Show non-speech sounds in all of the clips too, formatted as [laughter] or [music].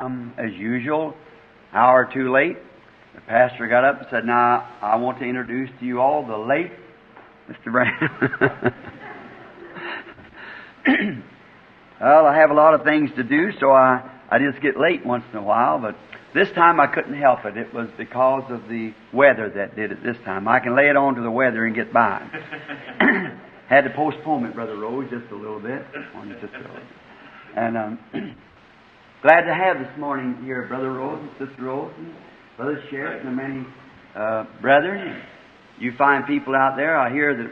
Um, as usual, hour or two late. The pastor got up and said, Now, I want to introduce to you all the late Mr. Brown. [laughs] well, I have a lot of things to do, so I, I just get late once in a while, but this time I couldn't help it. It was because of the weather that did it this time. I can lay it on to the weather and get by. [laughs] Had to postpone it, Brother Rose, just a little bit. Just a little. And um, glad to have this morning here Brother Rose and Sister Rose and Brother Sheriff and the many uh, brethren. You find people out there, I hear that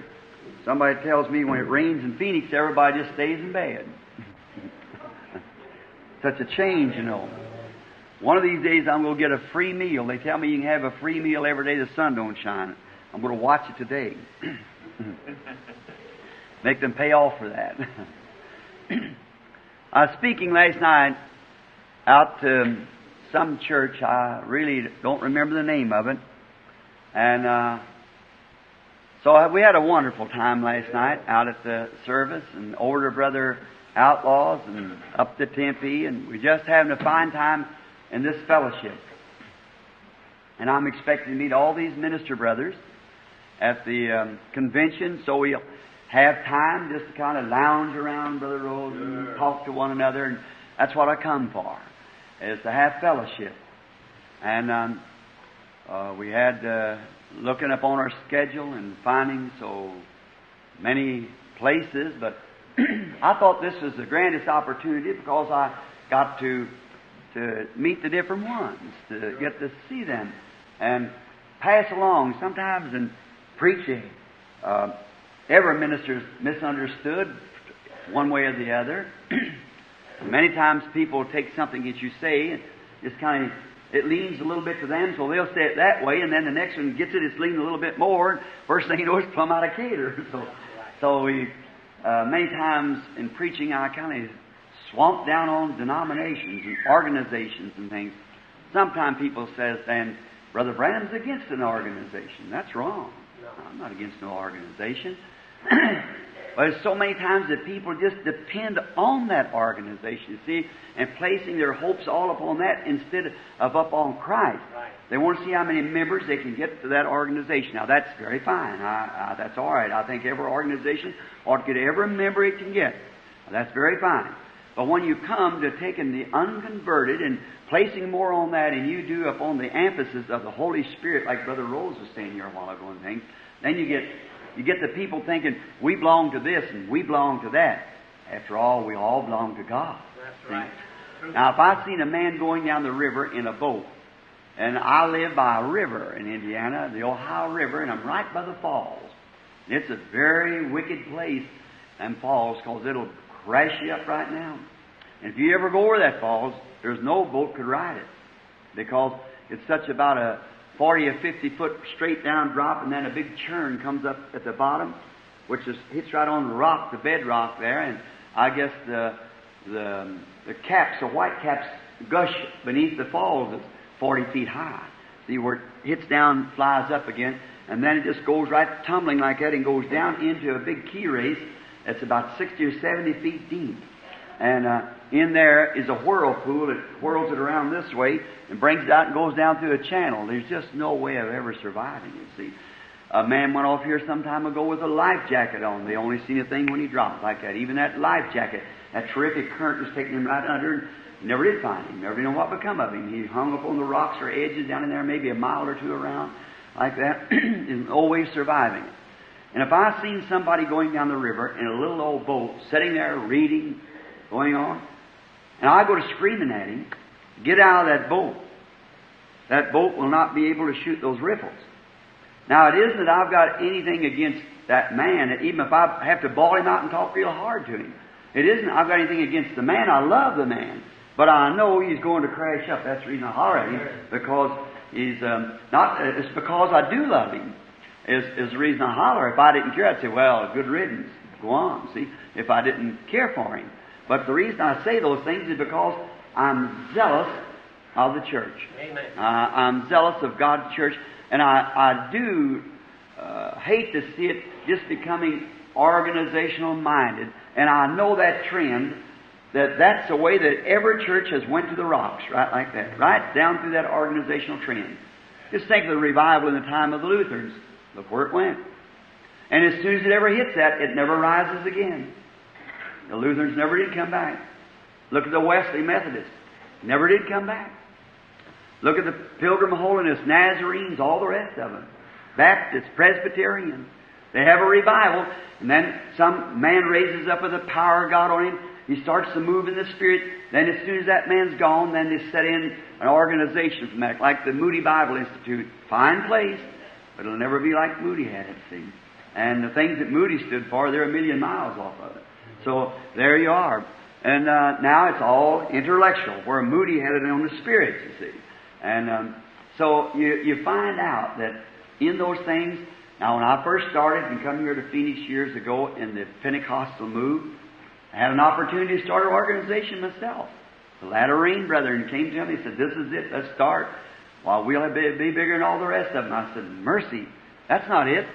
somebody tells me when it rains in Phoenix, everybody just stays in bed. [laughs] Such a change, you know. One of these days I'm going to get a free meal. They tell me you can have a free meal every day the sun don't shine. I'm going to watch it today. [laughs] Make them pay off for that. [clears throat] I was speaking last night out to some church. I really don't remember the name of it. And uh, so we had a wonderful time last night out at the service and over to Brother Outlaws and up to Tempe. And we're just having a fine time in this fellowship. And I'm expecting to meet all these minister brothers at the um, convention, so we'll have time just to kind of lounge around, Brother Rose, and talk to one another. And that's what I come for, is to have fellowship. And um, uh, we had uh, looking up on our schedule and finding so many places, but [clears throat] I thought this was the grandest opportunity because I got to to meet the different ones, to get to see them, and pass along. Sometimes in preaching, uh, every minister's misunderstood one way or the other. [clears throat] Many times people take something that you say and just kind of it leans a little bit to them, so they'll say it that way, and then the next one gets it, it's leaning a little bit more. First thing you know, it's plumb out of cater. [laughs] So, so we uh, many times in preaching, I kind of swamp down on denominations and organizations and things. Sometimes people says, then Brother Branham's against an organization. That's wrong. I'm not against no organization. [clears throat] but there's so many times that people just depend on that organization, you see, and placing their hopes all upon that instead of up on Christ. Right. They want to see how many members they can get to that organization. Now, that's very fine. I, I, that's all right. I think every organization ought to get every member it can get. That's very fine. But when you come to taking the unconverted and placing more on that and you do upon the emphasis of the Holy Spirit, like Brother Rose was saying here a while ago and things, then you get you get the people thinking, we belong to this and we belong to that. After all, we all belong to God. That's See? right. Now, if I seen a man going down the river in a boat, and I live by a river in Indiana, the Ohio River, and I'm right by the falls. It's a very wicked place, and falls, because it'll crash you up right now. And if you ever go over that falls, there's no boat could ride it, because it's such about a 40 or 50 foot straight down drop, and then a big churn comes up at the bottom, which is hits right on the rock, the bedrock there, and I guess the the the caps, the white caps, gush beneath the falls. It's 40 feet high. See where it hits down, flies up again, and then it just goes right tumbling like that and goes down into a big key race that's about 60 or 70 feet deep. And uh, in there is a whirlpool that whirls it around this way and brings it out and goes down through a channel. There's just no way of ever surviving, you see. A man went off here some time ago with a life jacket on. They only seen a thing when he dropped like that. Even that life jacket, that terrific current was taking him right under. And never did find him. Never know what become of him. He hung up on the rocks or edges down in there, maybe a mile or two around, like that, [clears throat] and always surviving. And if I seen somebody going down the river in a little old boat, sitting there reading, going on, and I go to screaming at him, get out of that boat. That boat will not be able to shoot those riffles. Now, it isn't that I've got anything against that man, that even if I have to bawl him out and talk real hard to him. It isn't I've got anything against the man. I love the man. But I know he's going to crash up. That's the reason I holler at him, because he's um, not, it's because I do love him, is, is the reason I holler. If I didn't care, I'd say, well, good riddance. Go on, see, if I didn't care for him. But the reason I say those things is because I'm zealous of the church. Amen. Uh, I'm zealous of God's church, and I, I do uh, hate to see it just becoming organizational minded. And I know that trend that that's the way that every church has went to the rocks, right like that, right down through that organizational trend. Just think of the revival in the time of the Lutherans. Look where it went. And as soon as it ever hits that, it never rises again. The Lutherans never did come back. Look at the Wesley Methodists. Never did come back. Look at the Pilgrim Holiness, Nazarenes, all the rest of them. Baptists, Presbyterians. They have a revival, and then some man raises up with the power of God on him. He starts to move in the Spirit. Then, as soon as that man's gone, then they set in an organization from that, like the Moody Bible Institute. Fine place, but it'll never be like Moody had it, see. And the things that Moody stood for, they're a million miles off of it. So there you are. And uh, now it's all intellectual, where Moody had it on the spirits, you see. And um, so you, you find out that in those things, now when I first started and come here to Phoenix years ago in the Pentecostal move, I had an opportunity to start an organization myself. The Latter Rain brethren came to me and said, This is it, let's start. Well, we'll be, be bigger than all the rest of them. I said, Mercy, that's not it.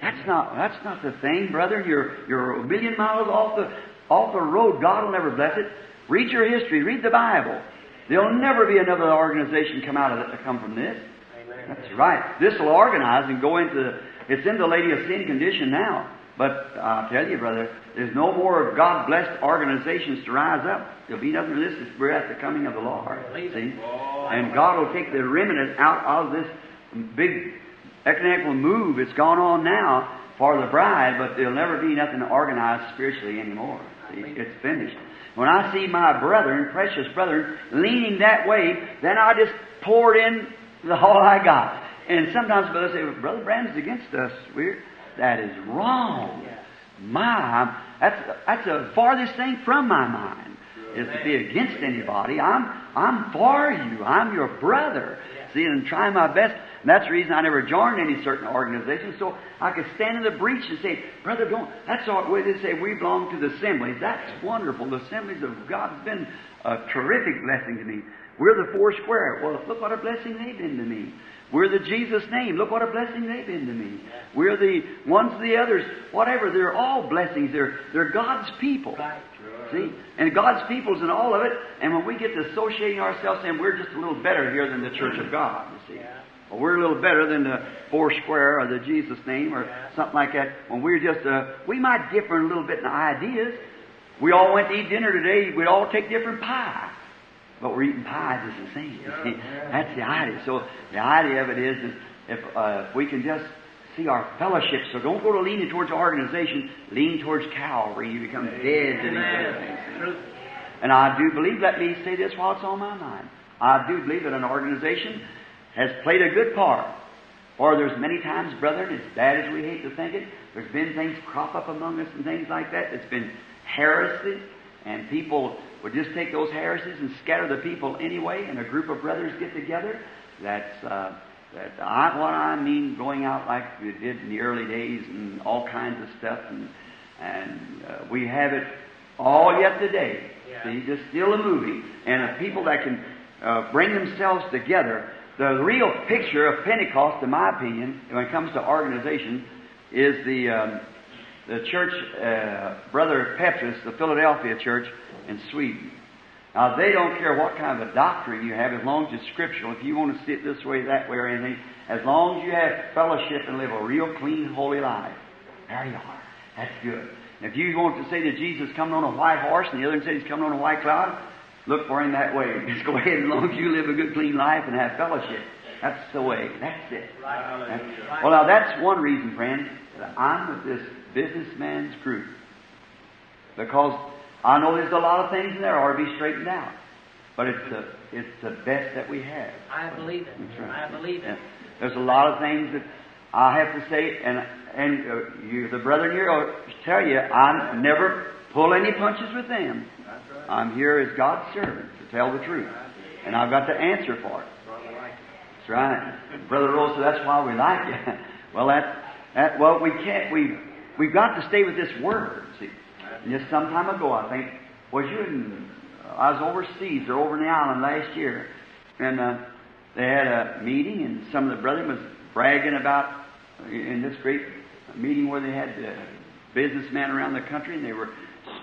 That's not that's not the thing, brother. You're you're a million miles off the off the road. God will never bless it. Read your history. Read the Bible. There'll never be another organization come out of it to come from this. Amen. That's right. This will organize and go into it's in the lady of sin condition now. But I tell you, brother, there's no more God blessed organizations to rise up. There'll be nothing of this. We're at the coming of the Lord. See? And God will take the remnant out of this big ecumenical move It's gone on now for the bride, but there'll never be nothing organized spiritually anymore. See? It's finished. When I see my brethren, precious brethren, leaning that way, then I just poured in the [laughs] all I got. And sometimes brothers say, well, Brother Branham's against us. We're, that is wrong. Yes. My, that's, that's the farthest thing from my mind, is to be against anybody. I'm, I'm for you. I'm your brother. See, and try my best. And that's the reason I never joined any certain organization, so I could stand in the breach and say, Brother, don't, that's all way they say we belong to the assemblies. That's wonderful. The assemblies of God's been a terrific blessing to me. We're the four square. Well, look what a blessing they've been to me. We're the Jesus name. Look what a blessing they've been to me. We're the ones the others. Whatever. They're all blessings. They're, they're God's people. See? And God's people's in all of it. And when we get to associating ourselves saying we're just a little better here than the church of God, you see. Well, we're a little better than the four square or the Jesus name or something like that. When we're just, uh, we might differ a little bit in ideas. We all went to eat dinner today. We'd all take different pie. But we're eating pies is the same. [laughs] That's the idea. So the idea of it is, is if, uh, if we can just see our fellowship, so don't go to leaning towards organization, lean towards Calvary. You become dead to these other things. And I do believe, let me say this while it's on my mind. I do believe that an organization has played a good part. For there's many times, brethren, as bad as we hate to think it, there's been things crop up among us and things like that. It's been heresy, and people would just take those heresies and scatter the people anyway, and a group of brothers get together. That's uh, that I, what I mean, going out like we did in the early days and all kinds of stuff, and and uh, we have it all yet today. Yeah. See, just still a movie, and a people that can uh, bring themselves together. The real picture of Pentecost, in my opinion, when it comes to organization, is the um, the church, uh, Brother Pethrus, the Philadelphia church in Sweden. Now, they don't care what kind of a doctrine you have as long as it's scriptural. If you want to sit this way, that way, or anything, as long as you have fellowship and live a real clean, holy life, there you are. That's good. If you want to say that Jesus coming on a white horse and the other one says he's coming on a white cloud, look for him that way. [laughs] Just go ahead as long as you live a good, clean life and have fellowship. That's the way. That's it. That's- well, now that's one reason, friend, that I'm with this businessman's group. Because I know there's a lot of things in there ought to be straightened out. But it's the, it's the best that we have. I believe it. That's right. I believe Yeah. it. There's a lot of things that I have to say, and and uh, you, the brethren here, will tell you, I never pull any punches with them. I'm here as God's servant to tell the truth, and I've got to answer for it. That's right, Brother Rose. That's why we like you. [laughs] well, that that well, we can't. We we've got to stay with this word. See, and just some time ago, I think was you in. I was overseas or over in the island last year, and uh, they had a meeting, and some of the brethren was bragging about in this great meeting where they had uh, businessmen around the country, and they were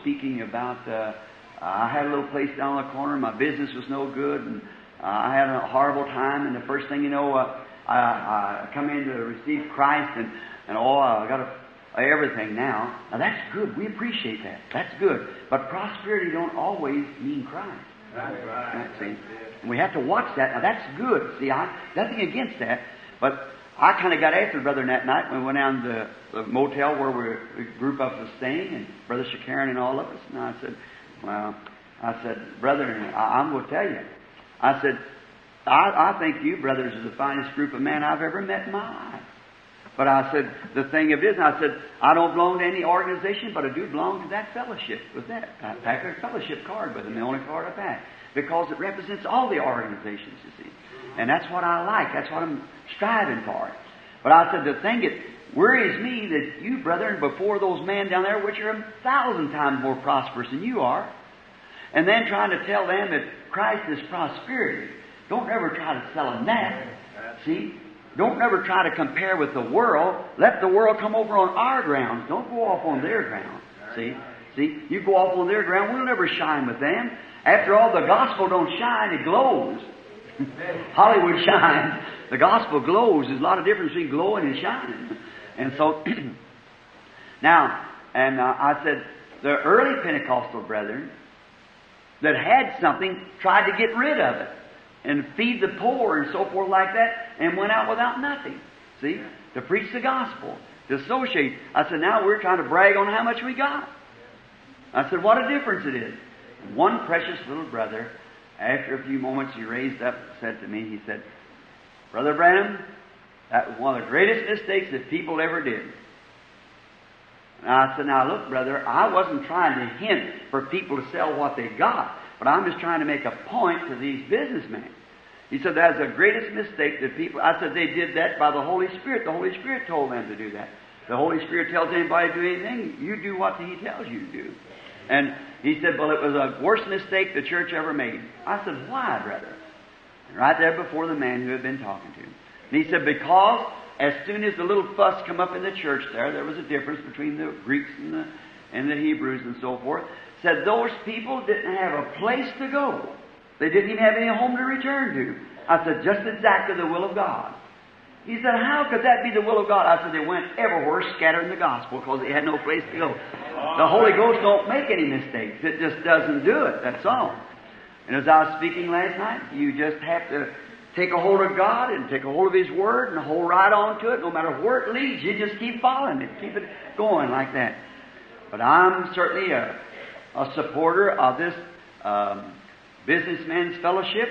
speaking about uh, I had a little place down the corner. My business was no good, and uh, I had a horrible time. And the first thing you know, uh, I, I come in to receive Christ, and and oh, I got a, everything now. Now that's good. We appreciate that. That's good. But prosperity don't always mean Christ. That's right. See, and we have to watch that. Now that's good. See, I nothing against that, but I kind of got after the Brother that night when we went down to the motel where we, the group of us staying, and Brother Shakarian and all of us. And I said, well, I said, brother, I, I'm going to tell you. I said, I, I think you brothers are the finest group of men I've ever met in my life. But I said, the thing of it is, I said, I don't belong to any organization, but I do belong to that fellowship with that. I pack a fellowship card with them, the only card I pack. Because it represents all the organizations, you see. And that's what I like. That's what I'm striving for. But I said, the thing that worries me that you, brethren, before those men down there, which are a thousand times more prosperous than you are, and then trying to tell them that Christ is prosperity. Don't ever try to sell them that. See? Don't ever try to compare with the world. Let the world come over on our grounds. Don't go off on their ground. See? See? You go off on their ground, we'll never shine with them. After all, the gospel don't shine, it glows. [laughs] Hollywood shines. The gospel glows. There's a lot of difference between glowing and shining. And so, [clears throat] now, and uh, I said, the early Pentecostal brethren that had something tried to get rid of it and feed the poor and so forth like that and went out without nothing. See? To preach the gospel, to associate. I said, now we're trying to brag on how much we got. I said, what a difference it is. One precious little brother, after a few moments, he raised up and said to me, he said, Brother Branham, that was one of the greatest mistakes that people ever did. And I said, now look, brother, I wasn't trying to hint for people to sell what they got, but I'm just trying to make a point to these businessmen. He said, that's the greatest mistake that people, I said, they did that by the Holy Spirit. The Holy Spirit told them to do that. The Holy Spirit tells anybody to do anything, you do what He tells you to do. And he said, well, it was a worst mistake the church ever made. I said, why, brother? And right there before the man who had been talking to him. And he said, because as soon as the little fuss come up in the church there, there was a difference between the Greeks and the, and the Hebrews and so forth. Said those people didn't have a place to go. They didn't even have any home to return to. I said, just exactly the will of God. He said, how could that be the will of God? I said, they went everywhere scattering the gospel because they had no place to go. The Holy Ghost don't make any mistakes. It just doesn't do it. That's all. And as I was speaking last night, you just have to take a hold of God and take a hold of His Word and hold right on to it. No matter where it leads, you just keep following it, keep it going like that. But I'm certainly a, a supporter of this um, businessmen's fellowship.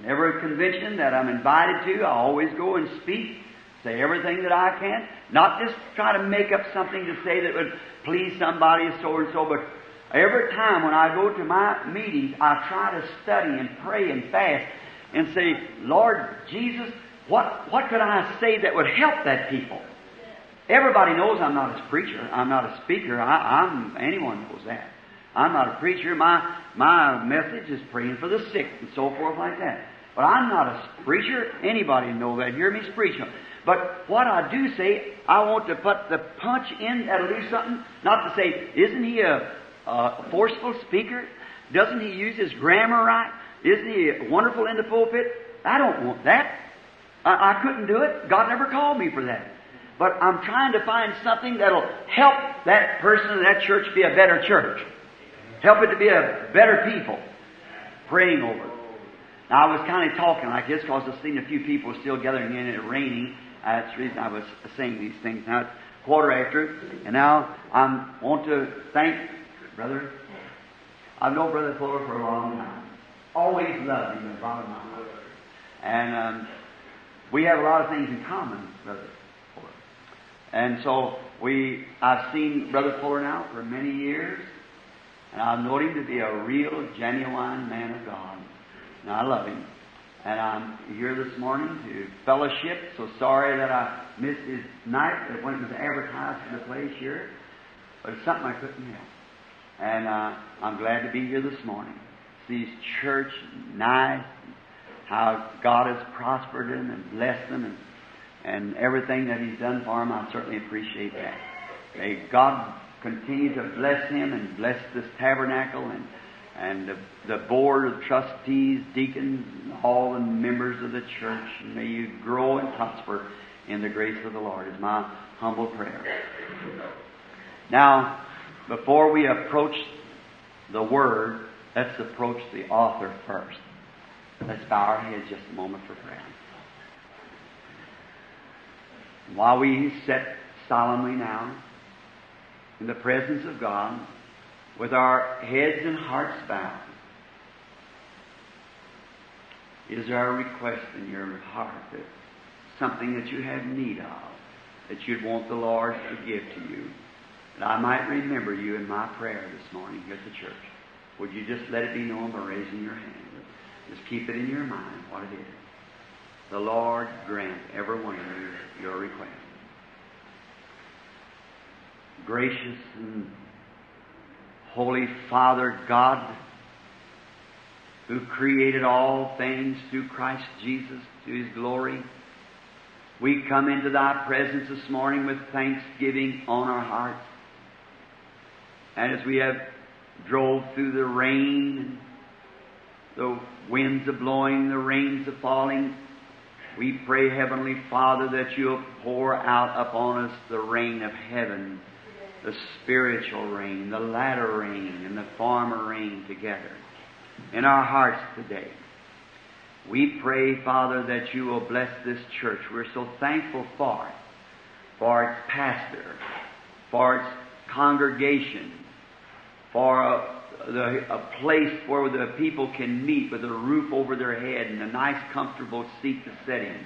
Whenever convention that I'm invited to, I always go and speak, say everything that I can. Not just try to make up something to say that would please somebody so and so, but every time when I go to my meetings, I try to study and pray and fast and say, Lord Jesus, what, what could I say that would help that people? Everybody knows I'm not a preacher. I'm not a speaker. I, am anyone knows that. I'm not a preacher. My my message is praying for the sick and so forth like that. But I'm not a preacher. Anybody know that? Hear me preach. But what I do say, I want to put the punch in that'll do something. Not to say, isn't he a, a forceful speaker? Doesn't he use his grammar right? Isn't he wonderful in the pulpit? I don't want that. I, I couldn't do it. God never called me for that. But I'm trying to find something that'll help that person, in that church be a better church. Help it to be a better people. Praying over it. Now, I was kind of talking like this because I've seen a few people still gathering in it raining. That's the reason I was saying these things. Now it's quarter after, and now I want to thank Brother. I've known Brother Fuller for a long time. Always loved him the bottom of my heart. And um, we have a lot of things in common, Brother Fuller. And so we, I've seen Brother Fuller now for many years, and I've known him to be a real, genuine man of God. And I love him. And I'm here this morning to fellowship. So sorry that I missed his night when it was advertised for the place here. But it's something I couldn't help. And uh, I'm glad to be here this morning these church nice, how God has prospered them and blessed them and, and everything that He's done for them. I certainly appreciate that. May God continue to bless him and bless this tabernacle and and the, the board of trustees, deacons, and all the members of the church. May you grow and prosper in the grace of the Lord is my humble prayer. Now, before we approach the Word, let's approach the author first. Let's bow our heads just a moment for prayer. While we sit solemnly now in the presence of God, with our heads and hearts bowed, is there a request in your heart that something that you have need of, that you'd want the Lord to give to you, that I might remember you in my prayer this morning here at the church? Would you just let it be known by raising your hand? Just keep it in your mind what it is. The Lord grant every one of you your request. Gracious and Holy Father God, who created all things through Christ Jesus to His glory, we come into Thy presence this morning with thanksgiving on our hearts. And as we have drove through the rain, the winds are blowing, the rains are falling, we pray, Heavenly Father, that you'll pour out upon us the rain of heaven, the spiritual rain, the latter rain, and the former rain together in our hearts today. We pray, Father, that you will bless this church. We're so thankful for it, for its pastor, for its congregation, for a, the, a place where the people can meet with a roof over their head and a nice, comfortable seat to sit in.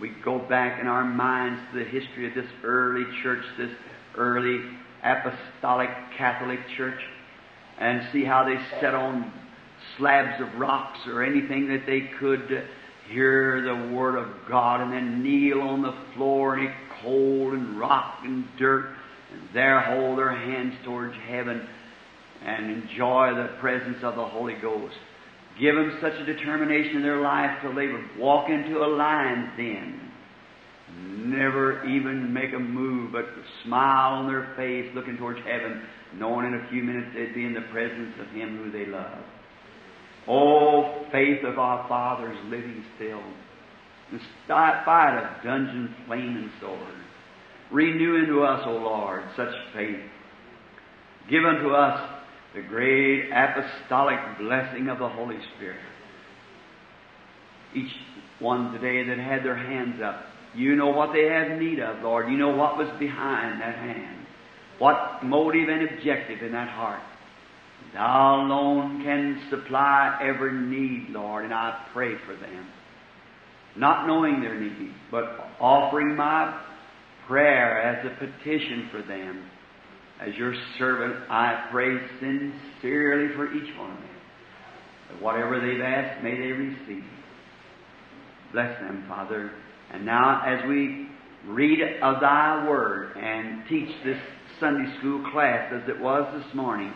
We go back in our minds to the history of this early church, this early apostolic Catholic church, and see how they sat on slabs of rocks or anything that they could hear the Word of God and then kneel on the floor in cold and rock and dirt and there hold their hands towards heaven and enjoy the presence of the Holy Ghost. Give them such a determination in their life till they would walk into a lion's den. Never even make a move, but smile on their face, looking towards heaven, knowing in a few minutes they'd be in the presence of Him who they love. Oh, faith of our fathers living still, in spite of dungeon, flame, and sword. Renew into us, O Lord, such faith. Give unto us the great apostolic blessing of the Holy Spirit. Each one today that had their hands up, you know what they have need of, Lord. You know what was behind that hand. What motive and objective in that heart. Thou alone can supply every need, Lord, and I pray for them. Not knowing their need, but offering my prayer as a petition for them. As your servant, I pray sincerely for each one of them. That whatever they've asked, may they receive. Bless them, Father. And now, as we read of Thy Word and teach this Sunday school class as it was this morning,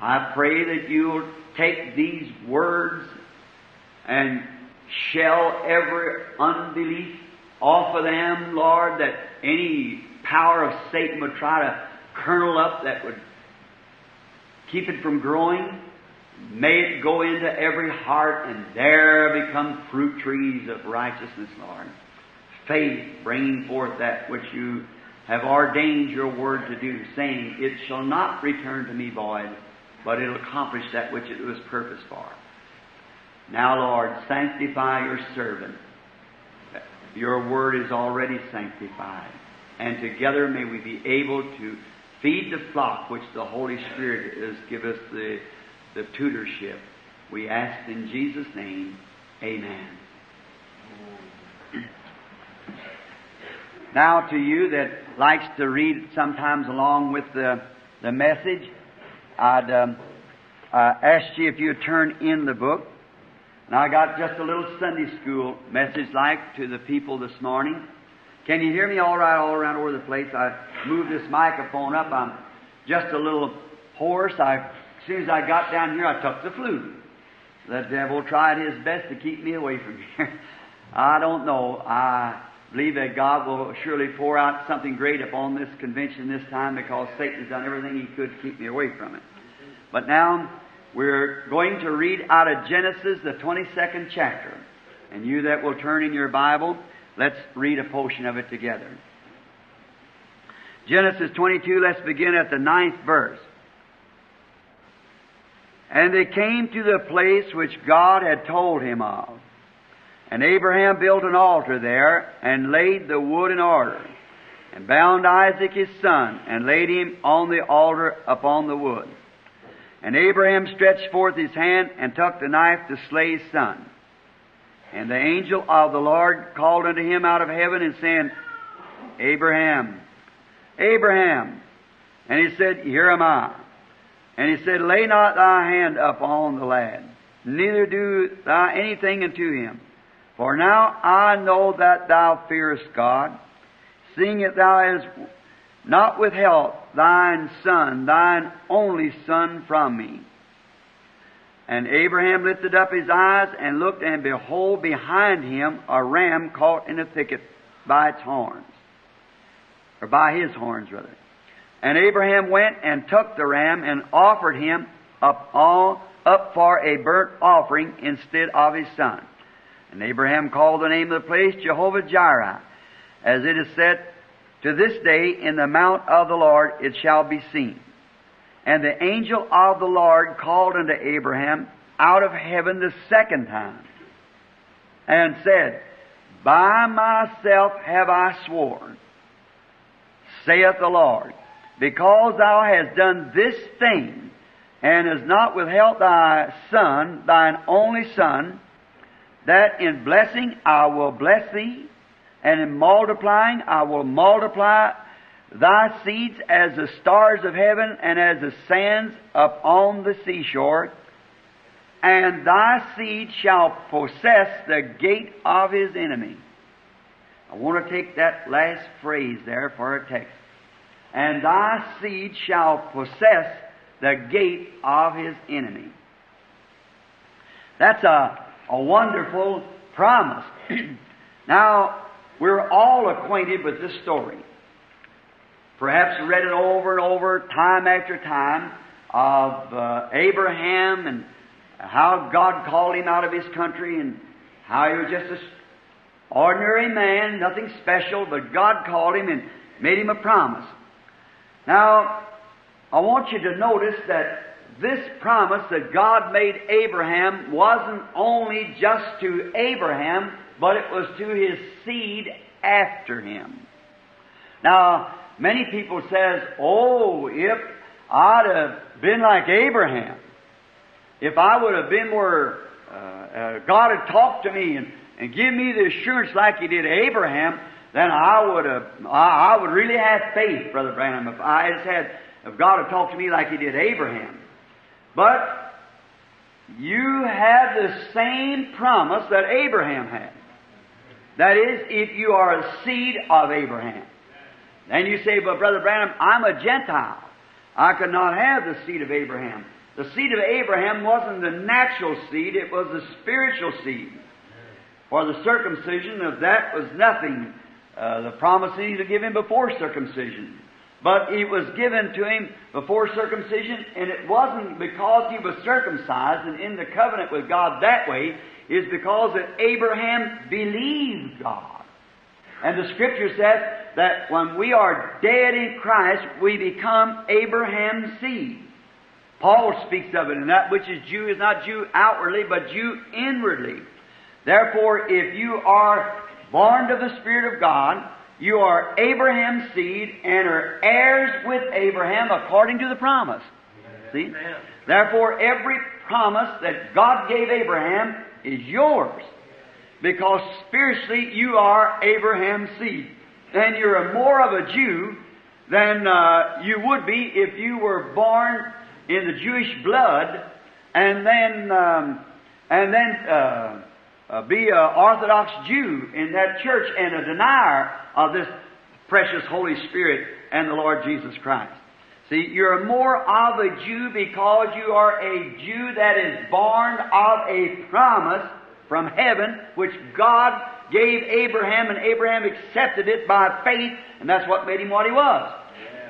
I pray that you'll take these words and shell every unbelief off of them, Lord, that any power of Satan would try to kernel up that would keep it from growing. May it go into every heart and there become fruit trees of righteousness, Lord. Faith bringing forth that which you have ordained your word to do, saying, It shall not return to me void, but it'll accomplish that which it was purposed for. Now, Lord, sanctify your servant. Your word is already sanctified. And together may we be able to feed the flock which the Holy Spirit has given us the, the tutorship. We ask in Jesus' name, Amen. Now, to you that likes to read sometimes along with the, the message, I'd um, uh, ask you if you'd turn in the book. And I got just a little Sunday school message like to the people this morning. Can you hear me all right all around over the place? I moved this microphone up. I'm just a little hoarse. I, as soon as I got down here, I took the flu. The devil tried his best to keep me away from here. [laughs] I don't know. I believe that God will surely pour out something great upon this convention this time because Satan has done everything he could to keep me away from it. But now we're going to read out of Genesis, the 22nd chapter. And you that will turn in your Bible, let's read a portion of it together. Genesis 22, let's begin at the ninth verse. And they came to the place which God had told him of. And Abraham built an altar there, and laid the wood in order, and bound Isaac his son, and laid him on the altar upon the wood. And Abraham stretched forth his hand, and took the knife to slay his son. And the angel of the Lord called unto him out of heaven, and said, Abraham, Abraham. And he said, Here am I. And he said, Lay not thy hand upon the lad, neither do thou anything unto him. For now I know that thou fearest God, seeing that thou hast not withheld thine son, thine only son, from me. And Abraham lifted up his eyes and looked, and behold, behind him a ram caught in a thicket by its horns, or by his horns, rather. And Abraham went and took the ram and offered him up all up for a burnt offering instead of his son. And Abraham called the name of the place Jehovah Jireh, as it is said, To this day in the mount of the Lord it shall be seen. And the angel of the Lord called unto Abraham out of heaven the second time, and said, By myself have I sworn, saith the Lord, because thou hast done this thing, and hast not withheld thy son, thine only son, that in blessing I will bless thee, and in multiplying I will multiply thy seeds as the stars of heaven and as the sands upon the seashore, and thy seed shall possess the gate of his enemy. I want to take that last phrase there for a text. And thy seed shall possess the gate of his enemy. That's a a wonderful promise. [clears throat] now, we're all acquainted with this story. Perhaps read it over and over, time after time, of uh, Abraham and how God called him out of his country and how he was just an ordinary man, nothing special, but God called him and made him a promise. Now, I want you to notice that this promise that God made Abraham wasn't only just to Abraham, but it was to his seed after him. Now, many people says, "Oh, if I'd have been like Abraham, if I would have been where uh, uh, God had talked to me and, and give me the assurance like He did Abraham, then I would have, I, I would really have faith, Brother Branham, if I just had, if God had talked to me like He did Abraham." But you have the same promise that Abraham had. That is, if you are a seed of Abraham. Then you say, but Brother Branham, I'm a Gentile. I could not have the seed of Abraham. The seed of Abraham wasn't the natural seed, it was the spiritual seed. For the circumcision of that was nothing. Uh, the promise he was given before circumcision. But it was given to him before circumcision, and it wasn't because he was circumcised and in the covenant with God that way, is because that Abraham believed God. And the scripture says that when we are dead in Christ, we become Abraham's seed. Paul speaks of it, and that which is Jew is not Jew outwardly, but Jew inwardly. Therefore, if you are born of the Spirit of God, you are Abraham's seed and are heirs with Abraham according to the promise. See? Therefore, every promise that God gave Abraham is yours. Because spiritually, you are Abraham's seed. And you're more of a Jew than uh, you would be if you were born in the Jewish blood and then, um, and then, uh, uh, be an Orthodox Jew in that church and a denier of this precious Holy Spirit and the Lord Jesus Christ. See, you're more of a Jew because you are a Jew that is born of a promise from heaven, which God gave Abraham, and Abraham accepted it by faith, and that's what made him what he was.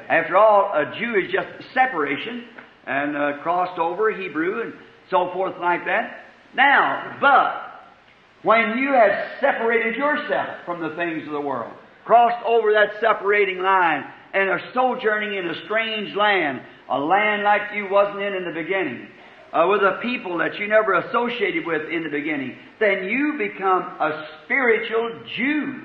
After all, a Jew is just separation, and uh, crossed over Hebrew, and so forth like that. Now, but when you have separated yourself from the things of the world, crossed over that separating line, and are sojourning in a strange land, a land like you wasn't in in the beginning, uh, with a people that you never associated with in the beginning, then you become a spiritual Jew.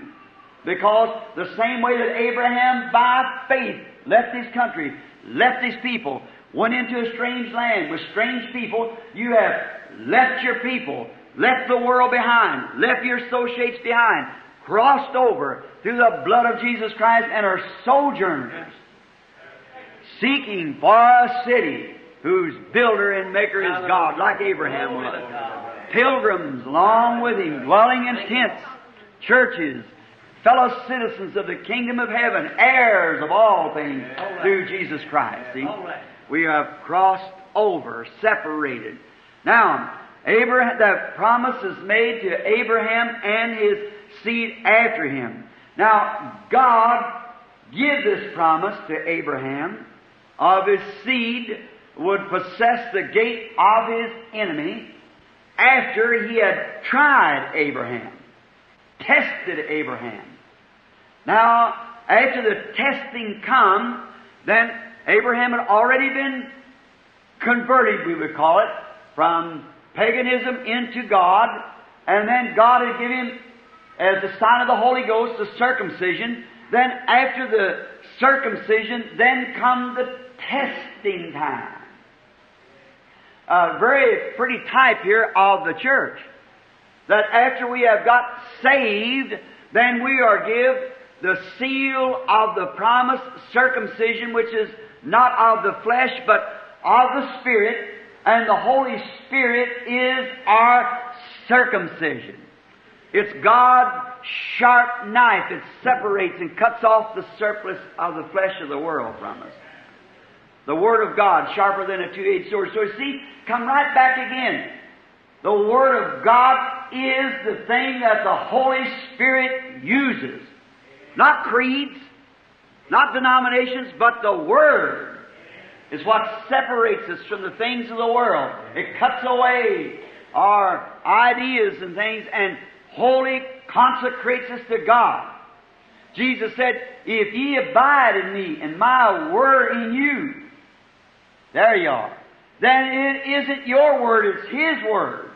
Because the same way that Abraham by faith left his country, left his people, went into a strange land with strange people, you have left your people, left the world behind, left your associates behind, crossed over through the blood of Jesus Christ and are sojourners, seeking for a city whose builder and maker is God, like Abraham was. Pilgrims along with him, dwelling in tents, churches, fellow citizens of the kingdom of heaven, heirs of all things through Jesus Christ. See? We have crossed over, separated. Now, Abraham, promise is made to Abraham and his seed after him. Now, God give this promise to Abraham of his seed would possess the gate of his enemy after he had tried Abraham, tested Abraham. Now, after the testing come, then Abraham had already been converted, we would call it, from paganism into God, and then God had given him, as the sign of the Holy Ghost, the circumcision. Then after the circumcision, then come the testing time. A very pretty type here of the church. That after we have got saved, then we are give the seal of the promised circumcision, which is not of the flesh, but of the Spirit, and the Holy Spirit is our circumcision. It's God's sharp knife that separates and cuts off the surplus of the flesh of the world from us. The Word of God, sharper than a two-edged sword. So you see, come right back again. The Word of God is the thing that the Holy Spirit uses. Not creeds, not denominations, but the Word is what separates us from the things of the world. It cuts away our ideas and things and wholly consecrates us to God. Jesus said, If ye abide in me and my word in you, there you are. Then it isn't your word, it's His word.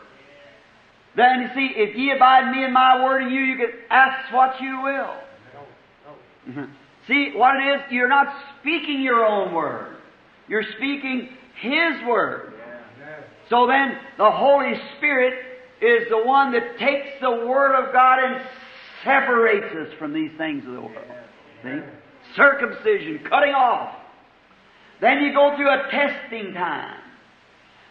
Then you see, if ye abide in me and my word in you, you can ask what you will. Mm-hmm. See, what it is, you're not speaking your own word. You're speaking His word. So then, the Holy Spirit is the one that takes the Word of God and separates us from these things of the world. See? Circumcision, cutting off. Then you go through a testing time.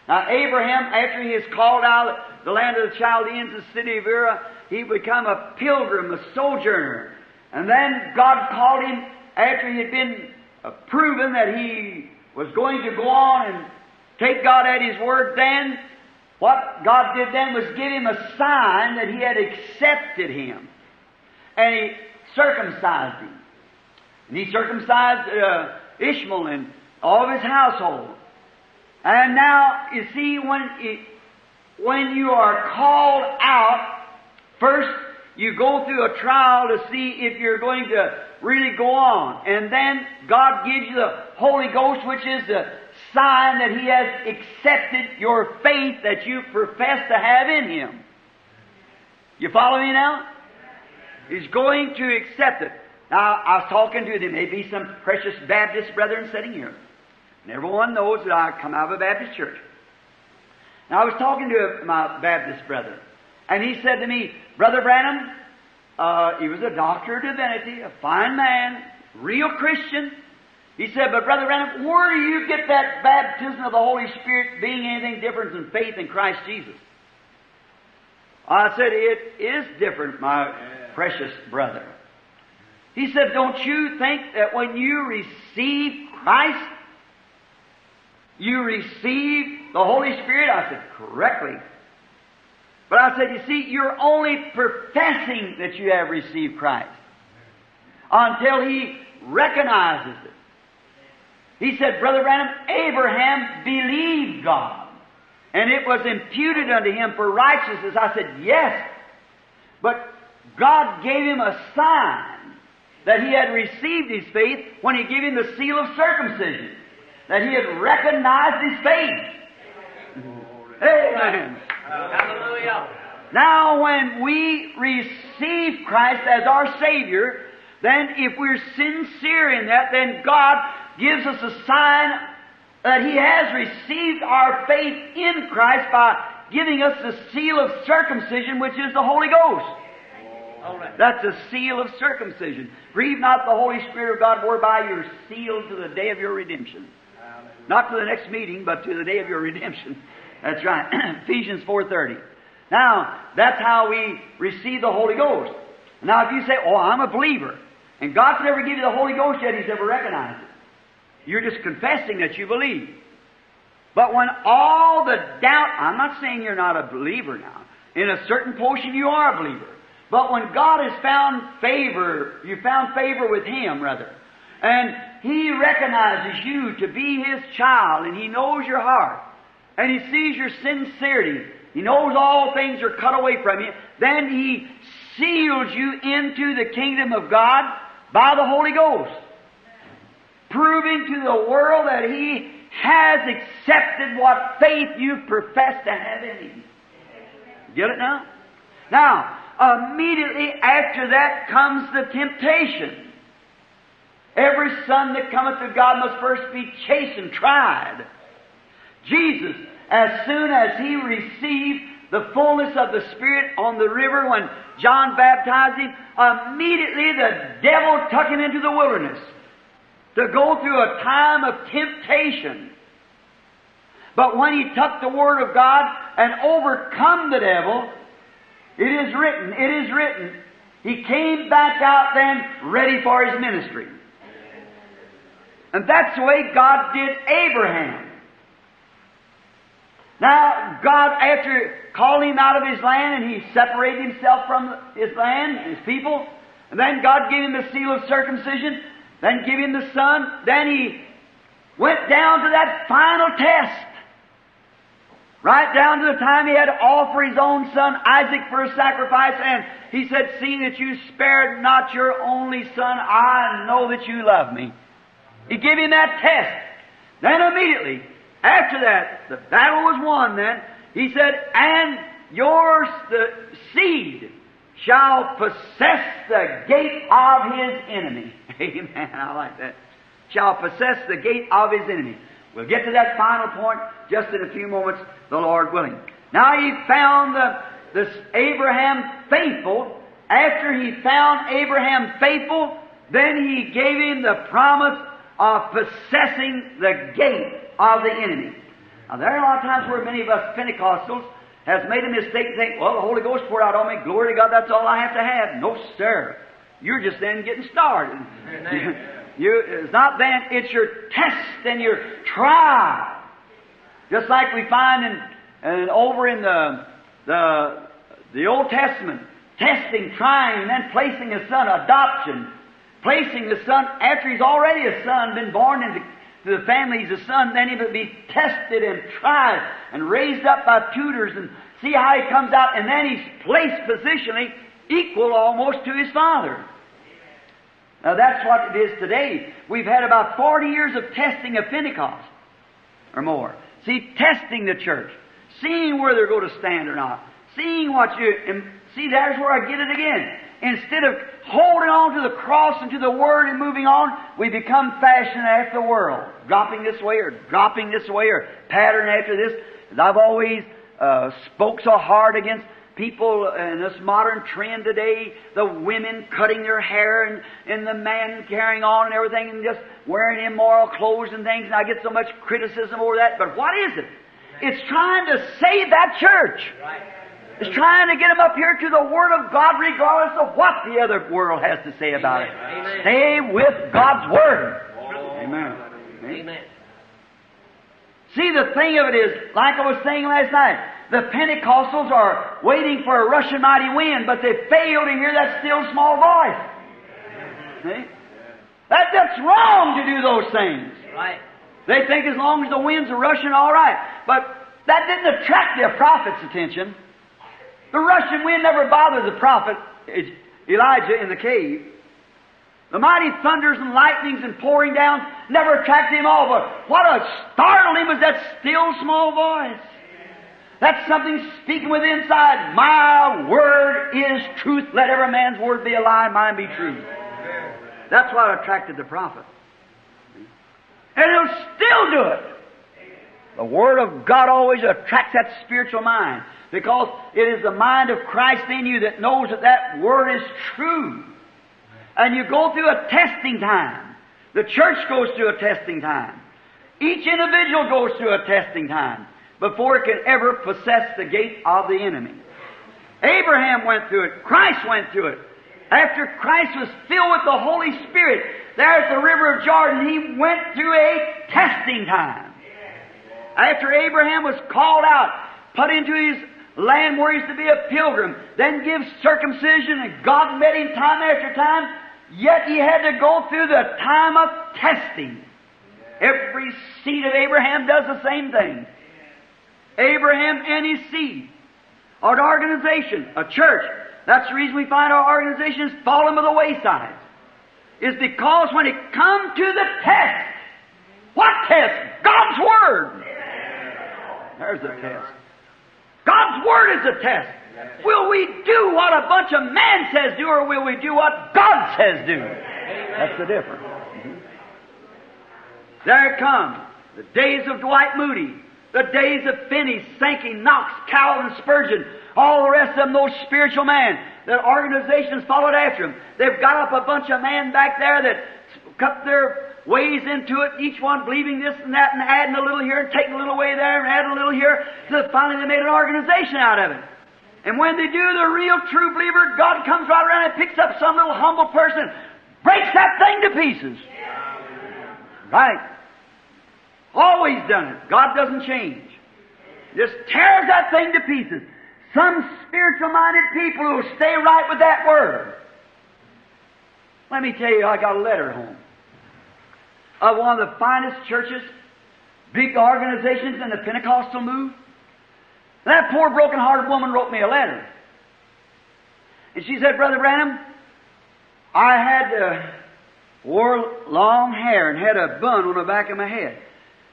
Now, Abraham, after he is called out of the land of the Chaldeans, the city of Ur, he become a pilgrim, a sojourner. And then God called him after he had been uh, proven that he was going to go on and take God at His word. Then, what God did then was give him a sign that He had accepted him. And He circumcised him. And He circumcised uh, Ishmael and all of his household. And now, you see, when, it, when you are called out, first you go through a trial to see if you're going to really go on. And then God gives you the Holy Ghost, which is the sign that He has accepted your faith that you profess to have in Him. You follow me now? He's going to accept it. Now, I was talking to there may be some precious Baptist brethren sitting here. And everyone knows that I come out of a Baptist church. Now, I was talking to my Baptist brother, and he said to me, Brother Branham, uh, he was a doctor of divinity, a fine man, real Christian. He said, but Brother Branham, where do you get that baptism of the Holy Spirit being anything different than faith in Christ Jesus? I said, it is different, my precious brother. He said, don't you think that when you receive Christ, you receive the Holy Spirit? I said, correctly. But I said, you see, you're only professing that you have received Christ until he recognizes it. He said, Brother Branham, Abraham believed God, and it was imputed unto him for righteousness. I said, Yes, but God gave him a sign that he had received his faith when he gave him the seal of circumcision, that he had recognized his faith. Amen. Hallelujah. Now, when we receive Christ as our Savior, then if we're sincere in that, then God gives us a sign that He has received our faith in Christ by giving us the seal of circumcision, which is the Holy Ghost. That's a seal of circumcision. Grieve not the Holy Spirit of God, whereby you're sealed to the day of your redemption. Not to the next meeting, but to the day of your redemption. That's right. [clears throat] Ephesians 4.30. Now, that's how we receive the Holy Ghost. Now, if you say, oh, I'm a believer, and God's never given you the Holy Ghost yet, He's never recognized it. You're just confessing that you believe. But when all the doubt, I'm not saying you're not a believer now. In a certain portion, you are a believer. But when God has found favor, you found favor with Him, rather, and He recognizes you to be His child, and He knows your heart, and He sees your sincerity, He knows all things are cut away from you, then He seals you into the kingdom of God by the Holy Ghost, proving to the world that He has accepted what faith you profess to have in Him. Get it now? Now, immediately after that comes the temptation. Every son that cometh to God must first be chastened, tried. Jesus, as soon as he received the fullness of the Spirit on the river when John baptized him, immediately the devil took him into the wilderness to go through a time of temptation. But when he took the Word of God and overcome the devil, it is written, it is written, he came back out then ready for his ministry. And that's the way God did Abraham. Now, God, after calling him out of his land, and he separated himself from his land, his people, and then God gave him the seal of circumcision, then gave him the son, then he went down to that final test. Right down to the time he had to offer his own son Isaac for a sacrifice, and he said, Seeing that you spared not your only son, I know that you love me. He gave him that test. Then immediately, after that, the battle was won then, he said, And yours, the seed, shall possess the gate of his enemy. [laughs] Amen. I like that. Shall possess the gate of his enemy. We'll get to that final point just in a few moments, the Lord willing. Now he found the, this Abraham faithful. After he found Abraham faithful, then he gave him the promise of possessing the gate of the enemy. Now there are a lot of times where many of us Pentecostals has made a mistake and think, well, the Holy Ghost poured out on me, glory to God, that's all I have to have. No, sir. You're just then getting started. [laughs] You, it's not then, it's your test and your trial. Just like we find in, over in the, the, the Old Testament, testing, trying, and then placing a son, adoption. Placing the son, after he's already a son, been born into to the family, he's a son, then he would be tested and tried and raised up by tutors and see how he comes out, and then he's placed positionally equal almost to his father. Now that's what it is today. We've had about 40 years of testing of Pentecost or more. See, testing the church, seeing where they're going to stand or not, seeing what you, and see, there's where I get it again. Instead of holding on to the cross and to the Word and moving on, we become fashioned after the world, dropping this way or dropping this way or pattern after this. As I've always uh, spoke so hard against people in this modern trend today, the women cutting their hair and, and the man carrying on and everything and just wearing immoral clothes and things, and I get so much criticism over that. But what is it? It's trying to save that church. It's trying to get them up here to the Word of God regardless of what the other world has to say about it. Amen. Stay with God's Word. Amen. Amen. See, the thing of it is, like I was saying last night, the Pentecostals are waiting for a rushing mighty wind, but they fail to hear that still small voice. See? That, that's wrong to do those things. Right. They think as long as the winds are rushing, all right. But that didn't attract the prophet's attention. The Russian, wind never bothered the prophet Elijah in the cave. The mighty thunders and lightnings and pouring down never attracted him all, but what a startled him was that still small voice. That's something speaking with inside. My word is truth. Let every man's word be a lie, mine be true. That's what attracted the prophet. And he'll still do it. The Word of God always attracts that spiritual mind because it is the mind of Christ in you that knows that that Word is true. And you go through a testing time. The church goes through a testing time. Each individual goes through a testing time before it can ever possess the gate of the enemy. Abraham went through it. Christ went through it. After Christ was filled with the Holy Spirit, there at the river of Jordan, he went through a testing time. After Abraham was called out, put into his land where he's to be a pilgrim, then give circumcision, and God met him time after time, yet he had to go through the time of testing. Every seed of Abraham does the same thing. Abraham and his seed. An organization, a church. That's the reason we find our organizations falling by the wayside. Is because when it comes to the test, what test? God's Word. There's the test. God's Word is the test. Will we do what a bunch of man says do, or will we do what God says do? That's the difference. Mm-hmm. There come. The days of Dwight Moody, the days of Finney, Sankey, Knox, Calvin, Spurgeon, all the rest of them, those spiritual men. The organizations followed after them. They've got up a bunch of men back there that cut their ways into it, each one believing this and that and adding a little here and taking a little away there and adding a little here. So finally they made an organization out of it. And when they do, the real true believer, God comes right around and picks up some little humble person, breaks that thing to pieces. Right. Always done it. God doesn't change. Just tears that thing to pieces. Some spiritual minded people will stay right with that word. Let me tell you, I got a letter home of one of the finest churches, big organizations in the Pentecostal move. That poor broken hearted woman wrote me a letter. And she said, Brother Branham, I had uh, wore long hair and had a bun on the back of my head.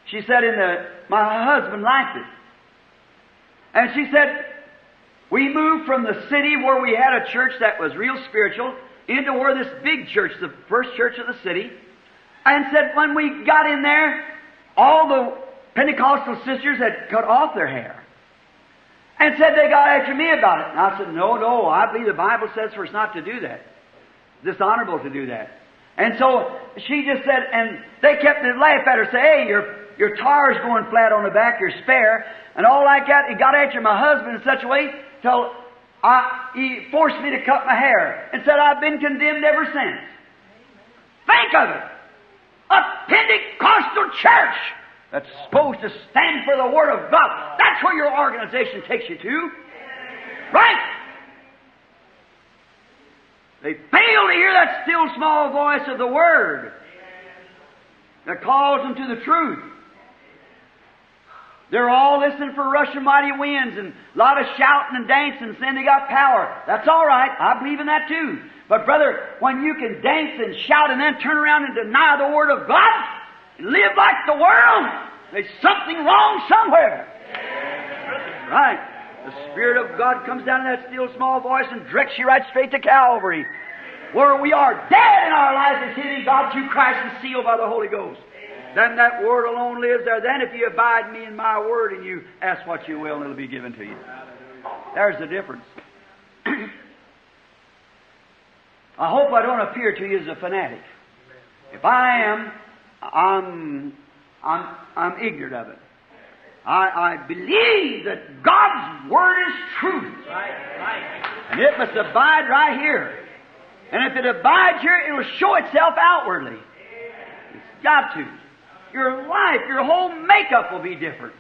She said, the, my husband liked it. And she said, we moved from the city where we had a church that was real spiritual into where this big church, the first church of the city, and said when we got in there, all the Pentecostal sisters had cut off their hair. And said they got after me about it. And I said, no, no, I believe the Bible says for us not to do that. Dishonorable to do that. And so she just said, and they kept to laugh at her, say, hey, your, your tar's going flat on the back, your spare, and all like that. It got after my husband in such a way till I, he forced me to cut my hair and said I've been condemned ever since. Think of it. A Pentecostal church that's supposed to stand for the Word of God. That's where your organization takes you to. Right? They fail to hear that still small voice of the Word that calls them to the truth. They're all listening for rushing mighty winds and a lot of shouting and dancing, saying they got power. That's all right. I believe in that too. But brother, when you can dance and shout and then turn around and deny the Word of God, and live like the world, there's something wrong somewhere. Right. The Spirit of God comes down in that still small voice and directs you right straight to Calvary, where we are dead in our lives as hidden God through Christ and sealed by the Holy Ghost. Then that Word alone lives there. Then if you abide me in my Word and you ask what you will, it'll be given to you. There's the difference. [clears throat] I hope I don't appear to you as a fanatic. If I am, I'm, I'm, I'm ignorant of it. I, I believe that God's Word is truth. And it must abide right here. And if it abides here, it will show itself outwardly. It's got to. Your life, your whole makeup will be different.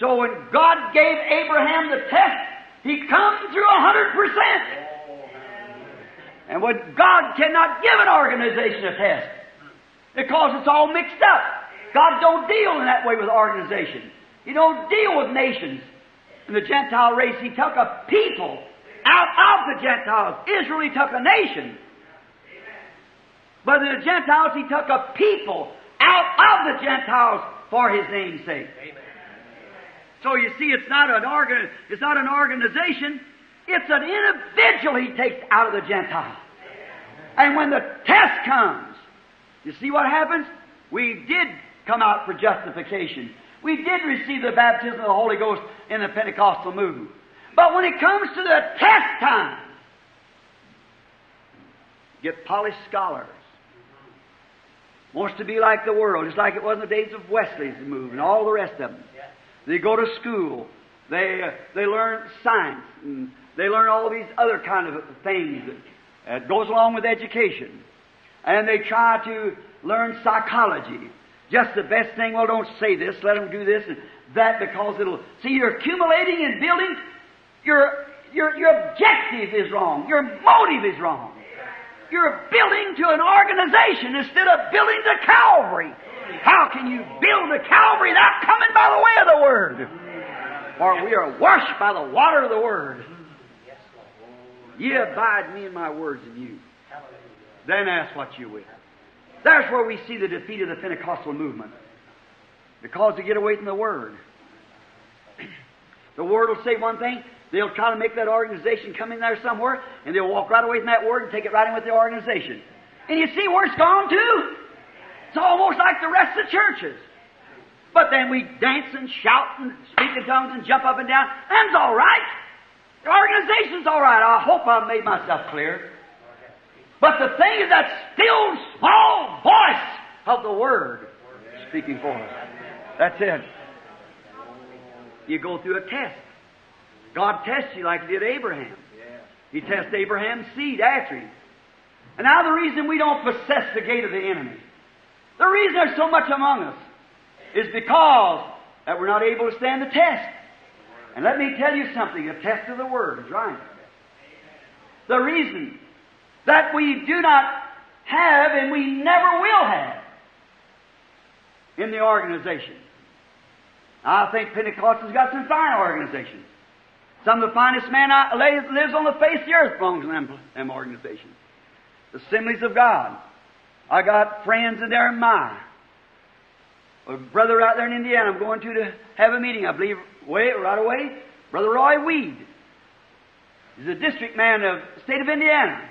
So when God gave Abraham the test, he come through a hundred percent. And what God cannot give an organization a test because it's all mixed up. God don't deal in that way with organization. He don't deal with nations. In the Gentile race, He took a people out of the Gentiles. Israel, He took a nation. But in the Gentiles, He took a people out of the Gentiles for His name's sake. So you see, it's not an organ, it's not an organization. It's an individual He takes out of the Gentile. And when the test comes, you see what happens? We did come out for justification. We did receive the baptism of the Holy Ghost in the Pentecostal movement. But when it comes to the test time, get polished scholars. Wants to be like the world, just like it was in the days of Wesley's move and all the rest of them. They go to school. They, uh, they learn science. And they learn all these other kind of things uh, goes along with education. And they try to learn psychology. Just the best thing, well, don't say this, let them do this and that because it'll. See, you're accumulating and building. Your, your, your objective is wrong. Your motive is wrong. You're building to an organization instead of building to Calvary. How can you build a Calvary without coming by the way of the Word? For we are washed by the water of the Word. Ye abide me in my words and you. Then ask what you will. There's where we see the defeat of the Pentecostal movement. Because they get away from the Word. The Word will say one thing, they'll try to make that organization come in there somewhere, and they'll walk right away from that Word and take it right in with the organization. And you see where it's gone to? It's almost like the rest of the churches. But then we dance and shout and speak in tongues and jump up and down. That's all right. The organization's all right. I hope I've made myself clear. But the thing is that still small voice of the Word speaking for us. That's it. You go through a test. God tests you like He did Abraham. He tests Abraham's seed after him. And now the reason we don't possess the gate of the enemy, the reason there's so much among us, is because that we're not able to stand the test. And let me tell you something a test of the Word is right. The reason that we do not have and we never will have in the organization. I think Pentecostal's got some fine organizations. Some of the finest man I, lives on the face of the earth belongs to them, them organizations. The Assemblies of God. I got friends in there in my. A brother out there in Indiana I'm going to to have a meeting, I believe, way, right away. Brother Roy Weed. He's a district man of the state of Indiana.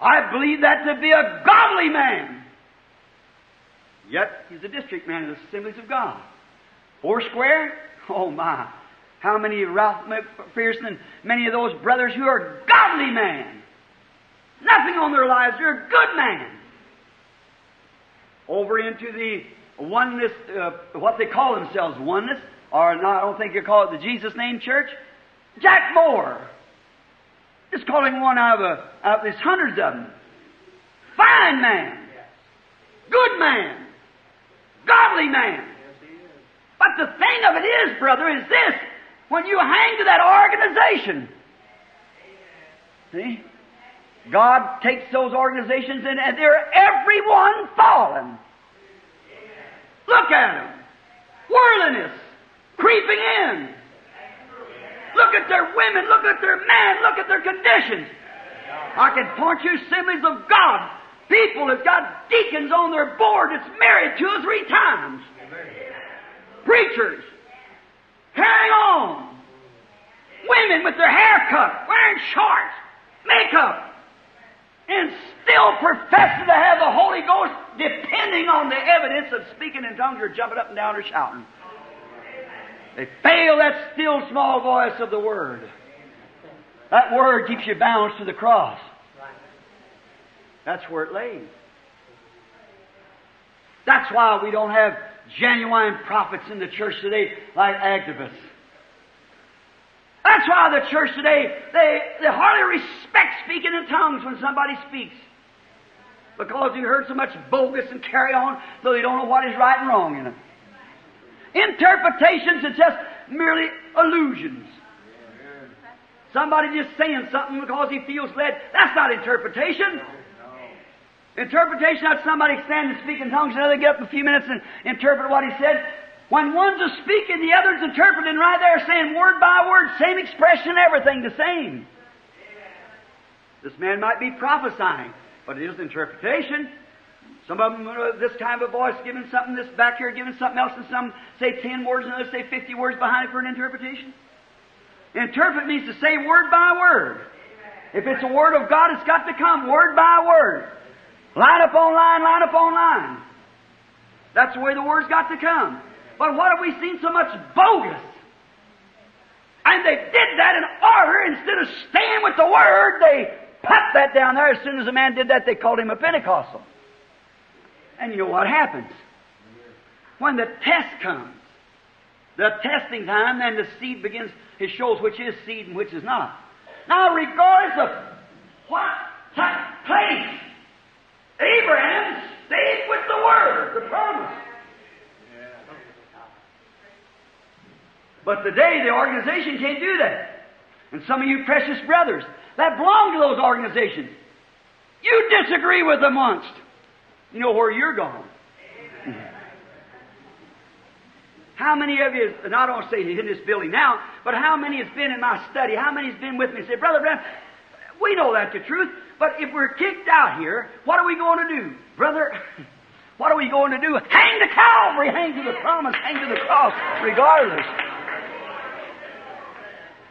I believe that to be a godly man. Yet he's a district man of the Assemblies of God. Four square? Oh my. How many Rolf McPherson and many of those brothers who are godly men? Nothing on their lives, they're a good man. Over into the oneness, uh, what they call themselves, oneness, or not, I don't think you call it the Jesus Name Church. Jack Moore. Just calling one out of, a, out of these hundreds of them. Fine man. Good man. Godly man. But the thing of it is, brother, is this. When you hang to that organization, see, God takes those organizations and, and they're everyone fallen. Look at them. Worldliness creeping in. Look at their women, look at their men, look at their conditions. I can point you assemblies of God. People have got deacons on their board that's married two or three times. Preachers carrying on. Women with their hair cut, wearing shorts, makeup, and still professing to have the Holy On the evidence of speaking in tongues or jumping up and down or shouting. They fail that still small voice of the Word. That Word keeps you bound to the cross. That's where it lays. That's why we don't have genuine prophets in the church today like Agabus. That's why the church today, they, they hardly respect speaking in tongues when somebody speaks. Because he heard so much bogus and carry on, so he don't know what is right and wrong in them. Interpretations are just merely illusions. Somebody just saying something because he feels led. That's not interpretation. Interpretation, that's somebody standing and speaking tongues, another get up in a few minutes and interpret what he said. When one's a speaking, the other's interpreting right there, saying word by word, same expression, everything the same. This man might be prophesying, but it is interpretation. Some of them, uh, this kind of a voice giving something, this back here giving something else, and some say ten words, and others say fifty words behind it for an interpretation. Interpret means to say word by word. If it's a word of God, it's got to come word by word. Line upon line, line upon line. That's the way the word's got to come. But what have we seen so much bogus? And they did that in order, instead of staying with the word, they put that down there. As soon as a man did that, they called him a Pentecostal. And you know what happens? When the test comes, the testing time, then the seed begins, it shows which is seed and which is not. Now, regardless of what took place, Abraham stayed with the word, the promise. But today the organization can't do that. And some of you precious brothers that belong to those organizations, you disagree with them once. You know where you're going. [laughs] How many of you, and I don't say in this building now, but how many has been in my study? How many has been with me said, Brother Branham, we know that's the truth, but if we're kicked out here, what are we going to do? Brother, [laughs] what are we going to do? Hang to Calvary, hang to the promise, hang to the cross, regardless.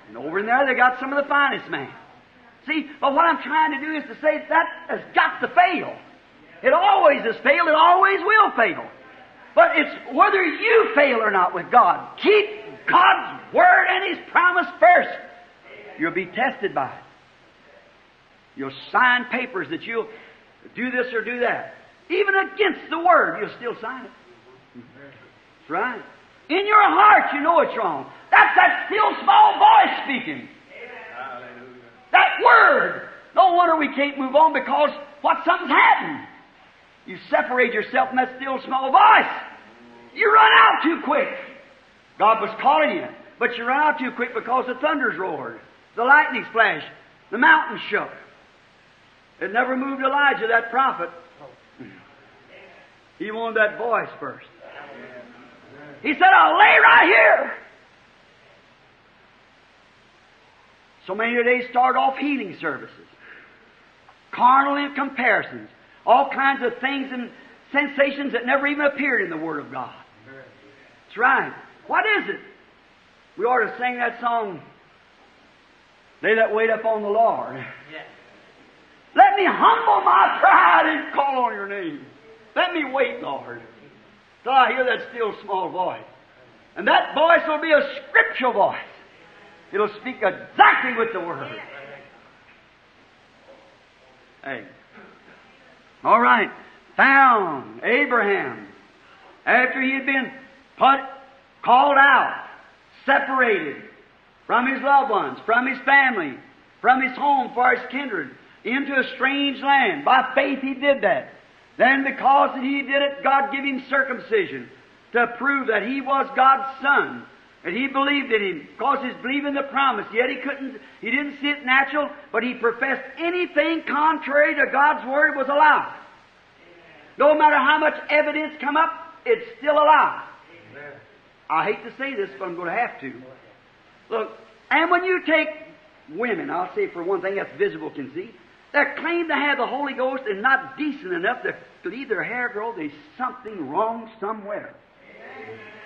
And over in there, they got some of the finest men. See, but what I'm trying to do is to say that has got to fail. It always has failed, it always will fail. But it's whether you fail or not with God. Keep God's Word and His promise first. You'll be tested by it. You'll sign papers that you'll do this or do that. Even against the Word, you'll still sign it. That's right. In your heart, you know it's wrong. That's that still small voice speaking. That Word. No wonder we can't move on because what something's happened. You separate yourself from that still small voice. You run out too quick. God was calling you, but you run out too quick because the thunders roared, the lightning flashed, the mountains shook. It never moved Elijah, that prophet. He wanted that voice first. He said, I'll lay right here. So many of today start off healing services, carnal comparisons, all kinds of things and sensations that never even appeared in the Word of God. That's right. What is it? We ought to sing that song, They That Wait Upon the Lord. Let me humble my pride and call on your name. Let me wait, Lord, till I hear that still small voice. And that voice will be a scriptural voice. It'll speak exactly with the Word. Hey. All right. Found Abraham after he had been put, called out, separated from his loved ones, from his family, from his home for his kindred, into a strange land. By faith he did that. Then because he did it, God gave him circumcision to prove that he was God's son. And he believed in him because he's believing the promise. Yet he couldn't, he didn't see it natural, but he professed anything contrary to God's word was a lie. No matter how much evidence come up, it's still a lie. I hate to say this, but I'm going to have to. Look, and when you take women, I'll say for one thing that's visible conceit, that claim to have the Holy Ghost and not decent enough to leave their hair grow, there's something wrong somewhere.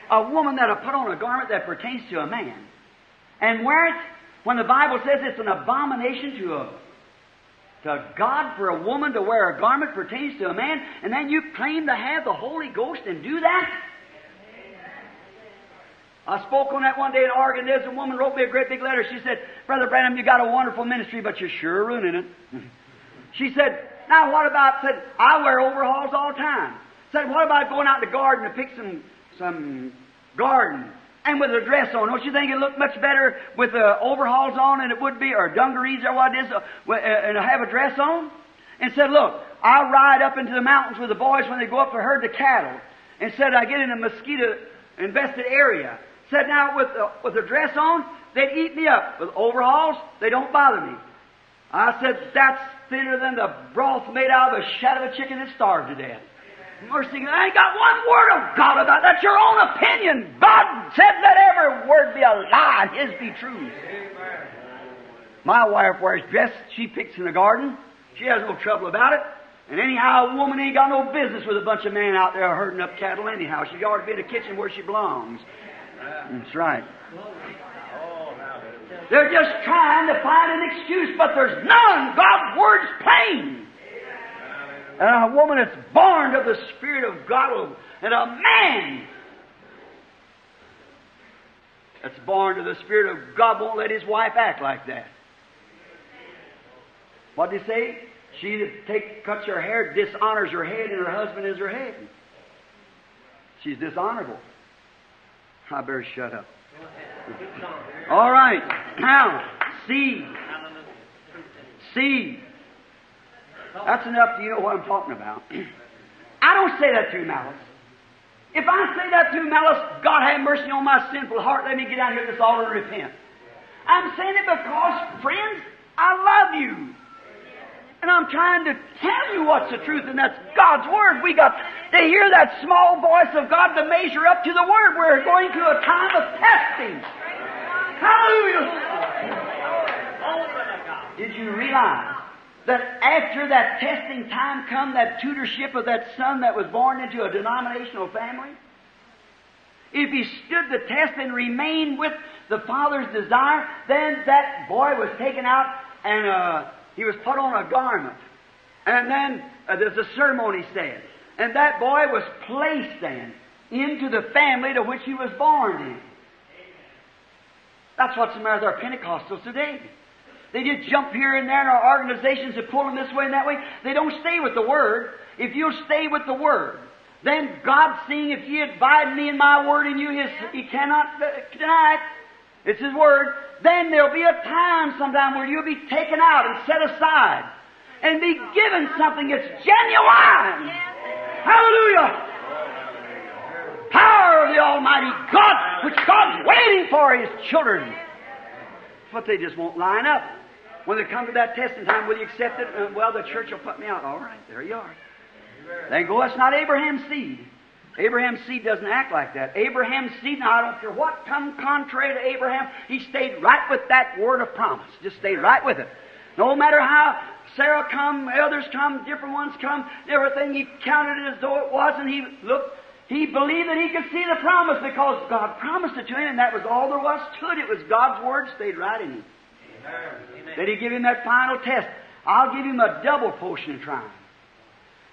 A woman that'll put on a garment that pertains to a man and wear it when the Bible says it's an abomination to a to God for a woman to wear a garment pertains to a man, and then you claim to have the Holy Ghost and do that? I spoke on that one day in Oregon. There's a woman wrote me a great big letter. She said, Brother Branham, you got a wonderful ministry, but you're sure ruining it. [laughs] she said, Now what about, said, I wear overalls all the time. Said, what about going out in the garden to pick some, some garden and with a dress on? Don't you think it look much better with the overalls on than it would be, or dungarees or what it is, uh, uh, and have a dress on? And said, Look, I ride up into the mountains with the boys when they go up to herd the cattle. And said, I get in a mosquito invested area. Said now with the, with the dress on, they'd eat me up. With overalls, they don't bother me. I said, that's thinner than the broth made out of a shadow of a chicken that starved to death. Mercy, I ain't got one word of God about that. That's your own opinion. God said that every word be a lie and His be true. My wife wears dress she picks in the garden. She has no trouble about it. And anyhow, a woman ain't got no business with a bunch of men out there herding up cattle anyhow. She ought to be in the kitchen where she belongs. That's right. They're just trying to find an excuse, but there's none. God's word's plain. And a woman that's born of the Spirit of God, and a man that's born to the Spirit of God won't let his wife act like that. What did he say? She take, cuts her hair dishonors her head, and her husband is her head. She's dishonorable. I better shut up. All right. Now, seed. Seed. That's enough to you know what I'm talking about. [clears throat] I don't say that through malice. If I say that through malice, God have mercy on my sinful heart. Let me get out here this altar and repent. I'm saying it because, friends, I love you. And I'm trying to tell you what's the truth, and that's God's Word. We got to hear that small voice of God to measure up to the Word. We're going through a time of testing. Hallelujah. Did you realize that after that testing time come, that tutorship of that son that was born into a denominational family? If he stood the test and remained with the father's desire, then that boy was taken out and uh, he was put on a garment. And then uh, there's a ceremony said. And that boy was placed then into the family to which he was born in. That's what's the matter with our Pentecostals today. They just jump here and there and our organizations and pull them this way and that way. They don't stay with the Word. If you'll stay with the Word, then God, seeing if ye abide me in my Word and you, his, He cannot uh, deny it. It's His Word. Then there'll be a time sometime where you'll be taken out and set aside and be given something that's genuine. Hallelujah. Power of the Almighty God, which God's waiting for His children. But they just won't line up. When they come to that testing time, will you accept it? Uh, well, the church will put me out. All right, there you are. They go, that's not Abraham's seed. Abraham's seed doesn't act like that. Abraham's seed, now I don't care what come contrary to Abraham, he stayed right with that word of promise. Just stayed right with it. No matter how Sarah come, others come, different ones come, everything he counted it as though it was, and he looked, he believed that he could see the promise because God promised it to him, and that was all there was to it. It was God's word stayed right in him. Amen. Then he give him that final test. I'll give him a double portion of trying.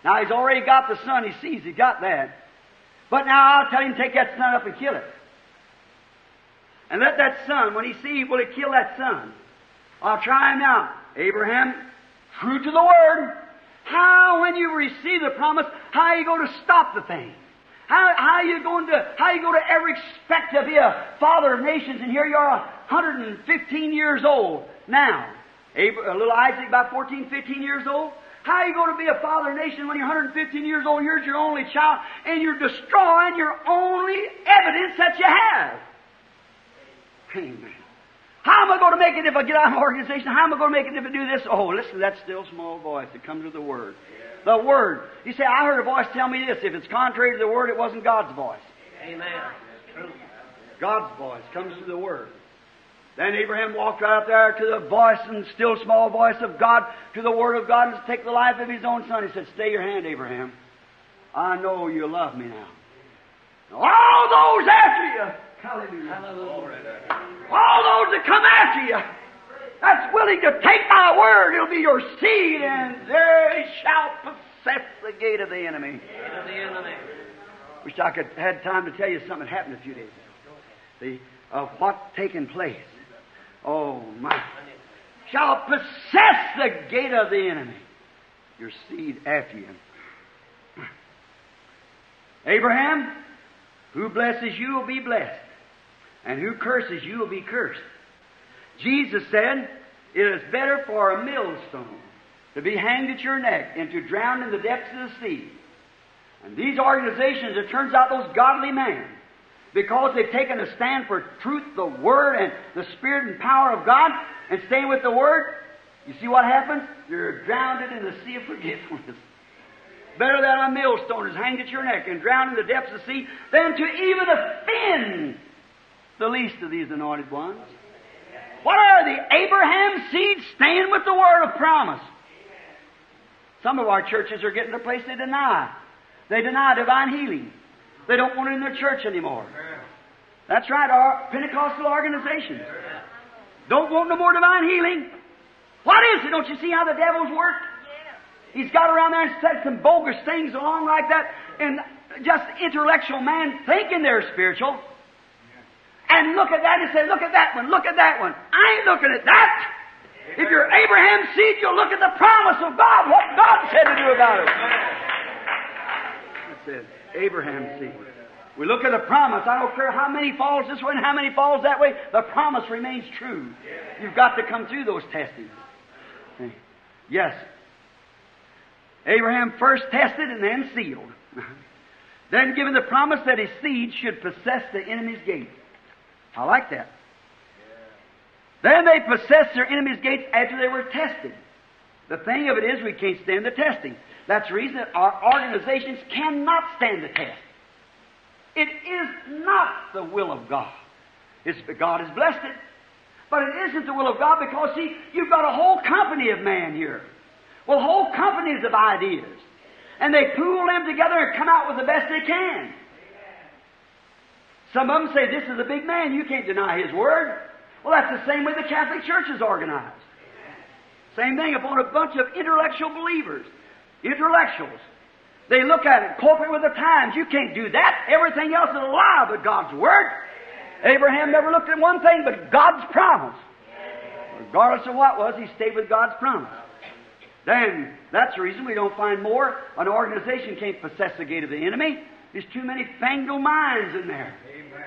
Now he's already got the son. He sees he got that. But now I'll tell him take that son up and kill it. And let that son, when he sees, will he kill that son? I'll try him out. Abraham, true to the word. How, when you receive the promise, how are you going to stop the thing? How, how are you going to, how are you going to ever expect to be a father of nations? And here you are, 115 years old now. Abraham, little Isaac, about 14, 15 years old. How are you going to be a father of nation when you're 115 years old? Here's your only child, and you're destroying your only evidence that you have. Amen. How am I going to make it if I get out of my organization? How am I going to make it if I do this? Oh, listen to that still small voice that comes with the Word. The Word. You say, I heard a voice tell me this. If it's contrary to the Word, it wasn't God's voice. Amen. God's voice comes through the Word. Then Abraham walked right up there to the voice and still small voice of God, to the Word of God, and to take the life of his own son. He said, Stay your hand, Abraham. I know you love me now. All those after you, hallelujah. Hallelujah. All those that come after you, that's willing to take my word, it'll be your seed, and they shall possess the gate of the enemy. Wish I could had time to tell you something happened a few days ago. The of what taken place. Oh my! Shall possess the gate of the enemy. Your seed after you. Abraham, who blesses you will be blessed, and who curses you will be cursed. Jesus said, It is better for a millstone to be hanged at your neck and to drown in the depths of the sea. And these organizations, it turns out those godly men, because they've taken a stand for truth, the Word, and the Spirit and power of God, and staying with the Word, you see what happens? You're drowned in the sea of forgetfulness. Better that a millstone is hanged at your neck and drowned in the depths of the sea than to even offend the least of these anointed ones. What are the Abraham seeds staying with the word of promise? Some of our churches are getting to a place they deny. They deny divine healing. They don't want it in their church anymore. That's right, our Pentecostal organizations. Don't want no more divine healing. What is it? Don't you see how the devil's worked? He's got around there and said some bogus things along like that, and just intellectual man thinking they're spiritual. And look at that and say, look at that one, look at that one. I ain't looking at that. If you're Abraham's seed, you'll look at the promise of God, what God said to do about it. It says, Abraham's seed. We look at the promise. I don't care how many falls this way and how many falls that way. The promise remains true. You've got to come through those testings. Yes. Abraham first tested and then sealed. [laughs] then given the promise that his seed should possess the enemy's gate. I like that. Then they possessed their enemy's gates after they were tested. The thing of it is, we can't stand the testing. That's the reason that our organizations cannot stand the test. It is not the will of God. It's God has blessed it. But it isn't the will of God because, see, you've got a whole company of man here. Well, whole companies of ideas. And they pool them together and come out with the best they can. Some of them say, This is a big man, you can't deny his word. Well, that's the same way the Catholic Church is organized. Same thing upon a bunch of intellectual believers. Intellectuals. They look at it, cooperate with the times. You can't do that. Everything else is a lie but God's Word. Abraham never looked at one thing but God's promise. Regardless of what was, he stayed with God's promise. Then, that's the reason we don't find more. An organization can't possess the gate of the enemy. There's too many fangled minds in there.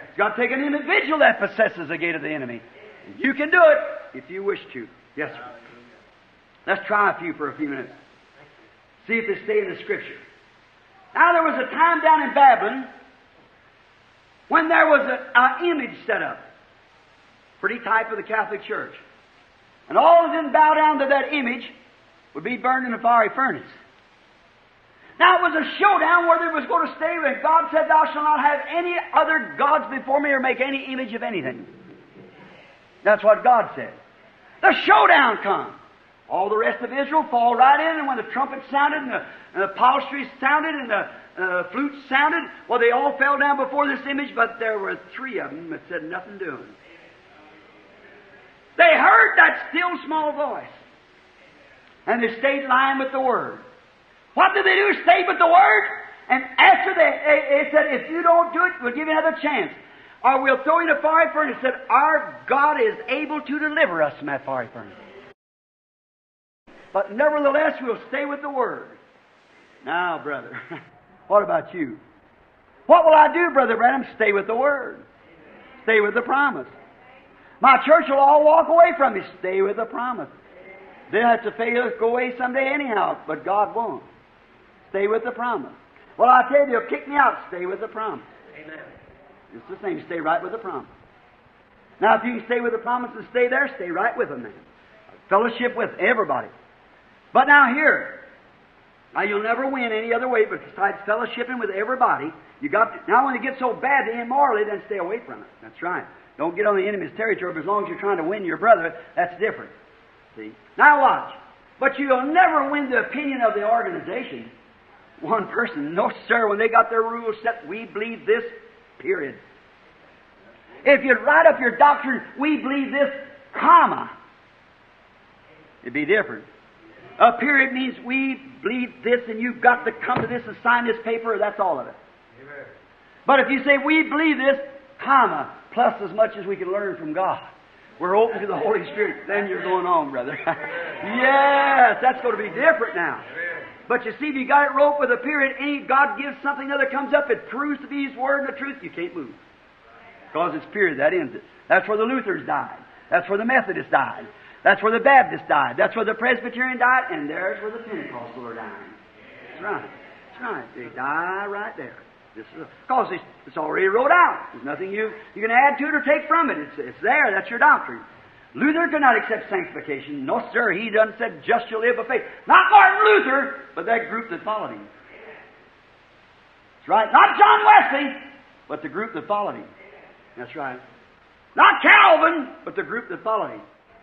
It's got to take an individual that possesses the gate of the enemy. You can do it if you wish to. Yes, sir. Let's try a few for a few minutes. See if they stay in the Scripture. Now, there was a time down in Babylon when there was an image set up, pretty type of the Catholic Church. And all of them bow down to that image would be burned in a fiery furnace. Now it was a showdown where they was going to stay with God said, Thou shalt not have any other gods before me or make any image of anything. That's what God said. The showdown comes. All the rest of Israel fall right in, and when the trumpet sounded, and the, and the psaltery sounded, and the uh, flute sounded, well, they all fell down before this image, but there were three of them that said nothing to them. They heard that still small voice, and they stayed lying with the Word. What did they do? Stay with the Word. And after they, they, they, said, if you don't do it, we'll give you another chance. Or we'll throw you in a fiery furnace. Said, our God is able to deliver us from that fiery furnace. But nevertheless, we'll stay with the Word. Now, brother, [laughs] what about you? What will I do, Brother Branham? Stay with the Word. Stay with the promise. My church will all walk away from me. Stay with the promise. They'll have to fail, go away someday anyhow, but God won't. Stay with the promise. Well, I tell you, they'll kick me out. Stay with the promise. Amen. It's the same. Stay right with the promise. Now, if you can stay with the promise and stay there, stay right with them then. Fellowship with everybody. But now here, now you'll never win any other way besides fellowshipping with everybody. You got to, now when it gets so bad to immorally, then stay away from it. That's right. Don't get on the enemy's territory, but as long as you're trying to win your brother, that's different. See? Now watch. But you'll never win the opinion of the organization one person. No, sir. When they got their rules set, we believe this, period. If you'd write up your doctrine, we believe this, comma, it'd be different. A period means we believe this, and you've got to come to this and sign this paper, that's all of it. Amen. But if you say we believe this, comma, plus as much as we can learn from God. We're open to the Holy Spirit. Then you're going on, brother. [laughs] yes, that's going to be different now. But you see, if you got it roped with a period, any God gives something other comes up, it proves to be His Word and the truth, you can't move. Because it's period, that ends it. That's where the Lutherans died. That's where the Methodists died. That's where the Baptists died. That's where the Presbyterian died, and there's where the Pentecostal are dying. That's right. That's right. They die right there. This is because it's, it's already wrote out. There's nothing you, you can add to it or take from it. It's, it's there. That's your doctrine. Luther could not accept sanctification. No, sir. He done said, just shall live by faith. Not Martin Luther, but that group that followed him. That's right. Not John Wesley, but the group that followed him. That's right. Not Calvin, but the group that followed him.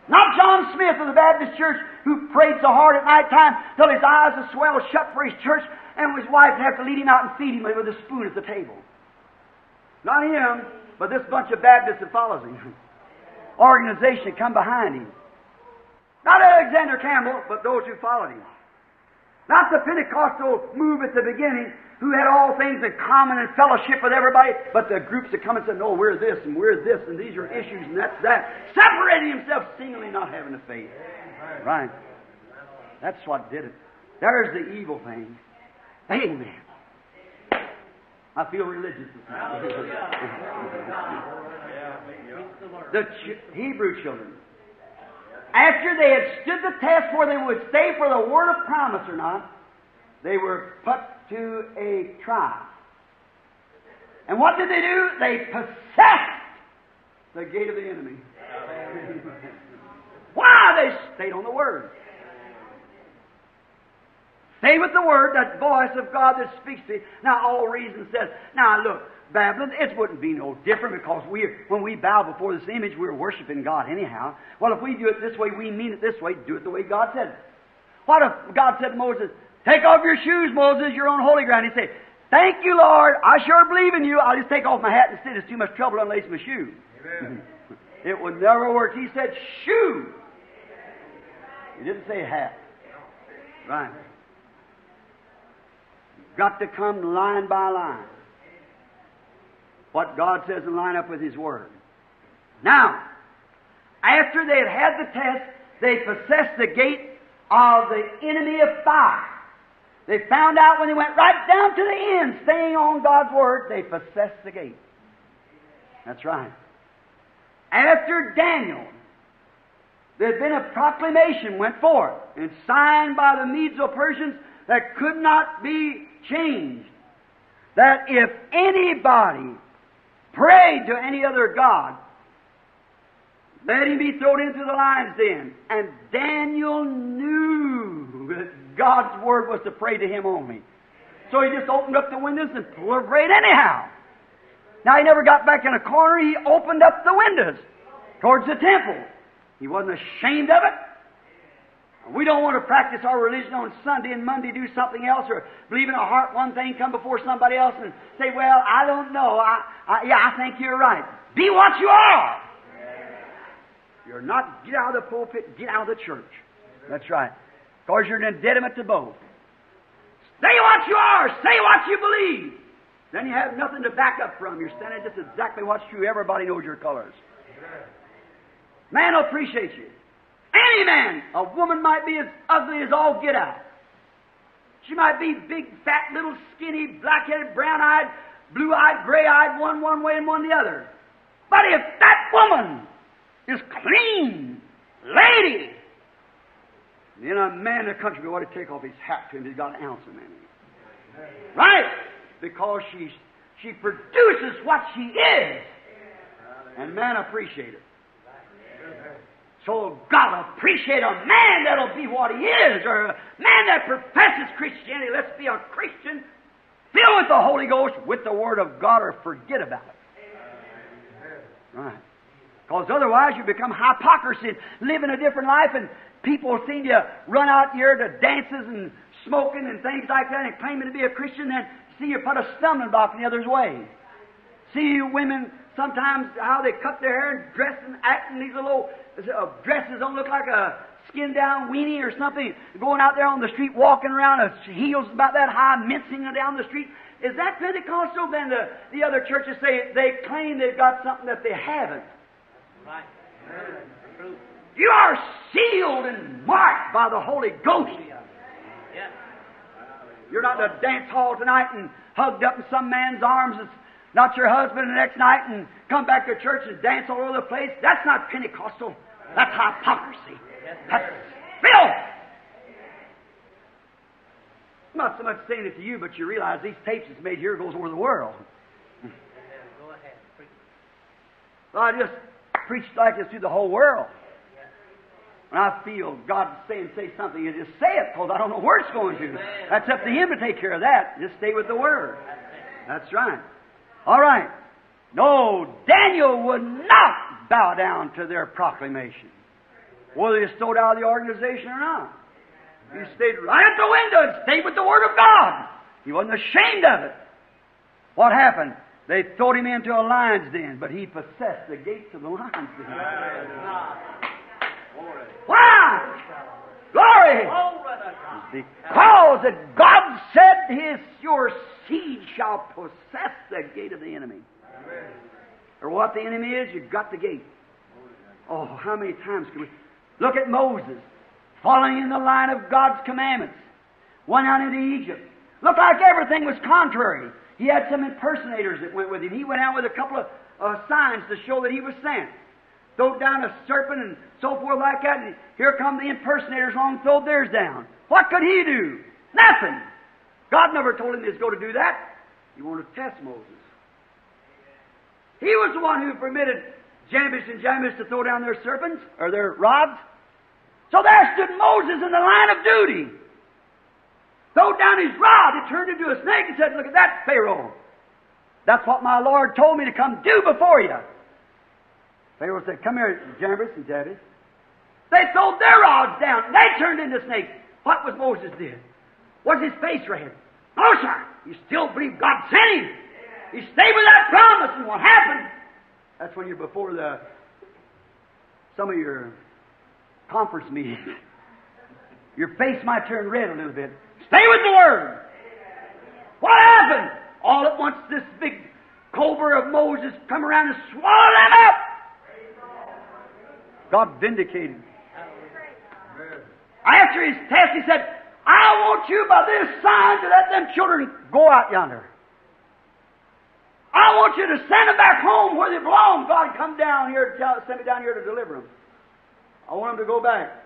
Not John Smith of the Baptist Church who prayed so hard at night time till his eyes would swell shut for his church and his wife would have to lead him out and feed him with a spoon at the table. Not him, but this bunch of Baptists that follows him. [laughs] Organization come behind him. Not Alexander Campbell, but those who followed him. Not the Pentecostal move at the beginning, who had all things in common and fellowship with everybody, but the groups that come and said, No, we're this and we're this and these are issues and that's that. Separating himself, seemingly not having the faith. Right. That's what did it. There's the evil thing. Amen. I feel religious [laughs] the ch- Hebrew children. After they had stood the test where they would stay for the word of promise or not, they were put to a trial. And what did they do? They possessed the gate of the enemy. [laughs] Why? They stayed on the Word. Stay with the Word, that voice of God that speaks to you. Now, all reason says, now look, Babylon, it wouldn't be no different because we, when we bow before this image, we're worshiping God anyhow. Well, if we do it this way, we mean it this way, do it the way God said it. What if God said to Moses, Take off your shoes, Moses, you're on holy ground? He'd say, Thank you, Lord. I sure believe in you. I'll just take off my hat and sit. It's too much trouble to unlace my shoe. [laughs] it would never work. He said, Shoe. He didn't say hat. Right. Got to come line by line. What God says and line up with His Word. Now, after they had had the test, they possessed the gate of the enemy of fire. They found out when they went right down to the end, staying on God's Word, they possessed the gate. That's right. After Daniel, there had been a proclamation went forth and signed by the Medes or Persians that could not be changed. That if anybody prayed to any other God, let him be thrown into the lion's den. And Daniel knew that God's word was to pray to him only. So he just opened up the windows and prayed anyhow. Now he never got back in a corner. He opened up the windows towards the temple. He wasn't ashamed of it. We don't want to practice our religion on Sunday and Monday do something else or believe in our heart one thing, come before somebody else and say, well, I don't know. I, I, yeah, I think you're right. Be what you are. You're not, get out of the pulpit, get out of the church. That's right. Because you're an impediment to both. Say what you are, say what you believe. Then you have nothing to back up from. You're standing just exactly what's true. Everybody knows your colors. Man will appreciate you. Any man. A woman might be as ugly as all get out. She might be big, fat, little, skinny, black-headed, brown-eyed, blue-eyed, gray-eyed, one one way and one the other. But if that woman is clean, lady, then a man in the country will ought to take off his hat to him. He's got an ounce of him. Right? Because she's, she produces what she is. And man appreciate it. So God appreciate a man that'll be what he is, or a man that professes Christianity. Let's be a Christian, filled with the Holy Ghost, with the Word of God, or forget about it. Right. Because otherwise you become hypocrisy, living a different life, and people seem to run out here to dances and smoking and things like that and claiming to be a Christian, then see you put a stumbling block in the other's way. See you women sometimes how they cut their hair and dress and act in these little uh, dresses don't look like a skin down weenie or something, going out there on the street walking around, uh, heels about that high, mincing down the street. Is that Pentecostal? Then the, the other churches say they claim they've got something that they haven't. Right. You are sealed and marked by the Holy Ghost. You're not in a dance hall tonight and hugged up in some man's arms not your husband the next night and come back to church and dance all over the place. That's not Pentecostal. That's hypocrisy. That's filth. not so much saying it to you, but you realize these tapes that's made here goes over the world. So I just preach like this to the whole world. When I feel God saying, say something, you just say it, because I don't know where it's going to. That's up to Him to take care of that. Just stay with the Word. That's right. All right. No, Daniel would not bow down to their proclamation, whether he stowed out of the organization or not. He stayed right at the window and stayed with the Word of God. He wasn't ashamed of it. What happened? They threw him into a lion's den, but he possessed the gates of the lion's den. Why? Glory! Glory to God. Because that God said his your seed shall possess the gate of the enemy. Or what the enemy is, you've got the gate. Oh, how many times can we look at Moses following in the line of God's commandments? Went out into Egypt. Looked like everything was contrary. He had some impersonators that went with him. He went out with a couple of uh, signs to show that he was sent. Throw down a serpent and so forth like that, and here come the impersonators along, throw theirs down. What could he do? Nothing. God never told him he was going to do that. He wanted to test Moses. He was the one who permitted Jannes and Jambres to throw down their serpents or their rods. So there stood Moses in the line of duty. Throw down his rod. It turned into a snake and said, Look at that, Pharaoh. That's what my Lord told me to come do before you. Pharaoh said, Come here, Jannes and Jambres. They threw their rods down. They turned into snakes. What was Moses did? Was his face red? No, sir. You still believe God sent him. He stayed with that promise, and what happened? That's when you're before the some of your conference meetings. [laughs] Your face might turn red a little bit. Stay with the Word. What happened? All at once, this big cobra of Moses come around and swallowed them up. God vindicated. After his test, he said, I want you by this sign to let them children go out yonder. I want you to send them back home where they belong. God, come down here, tell, send me down here to deliver them. I want them to go back.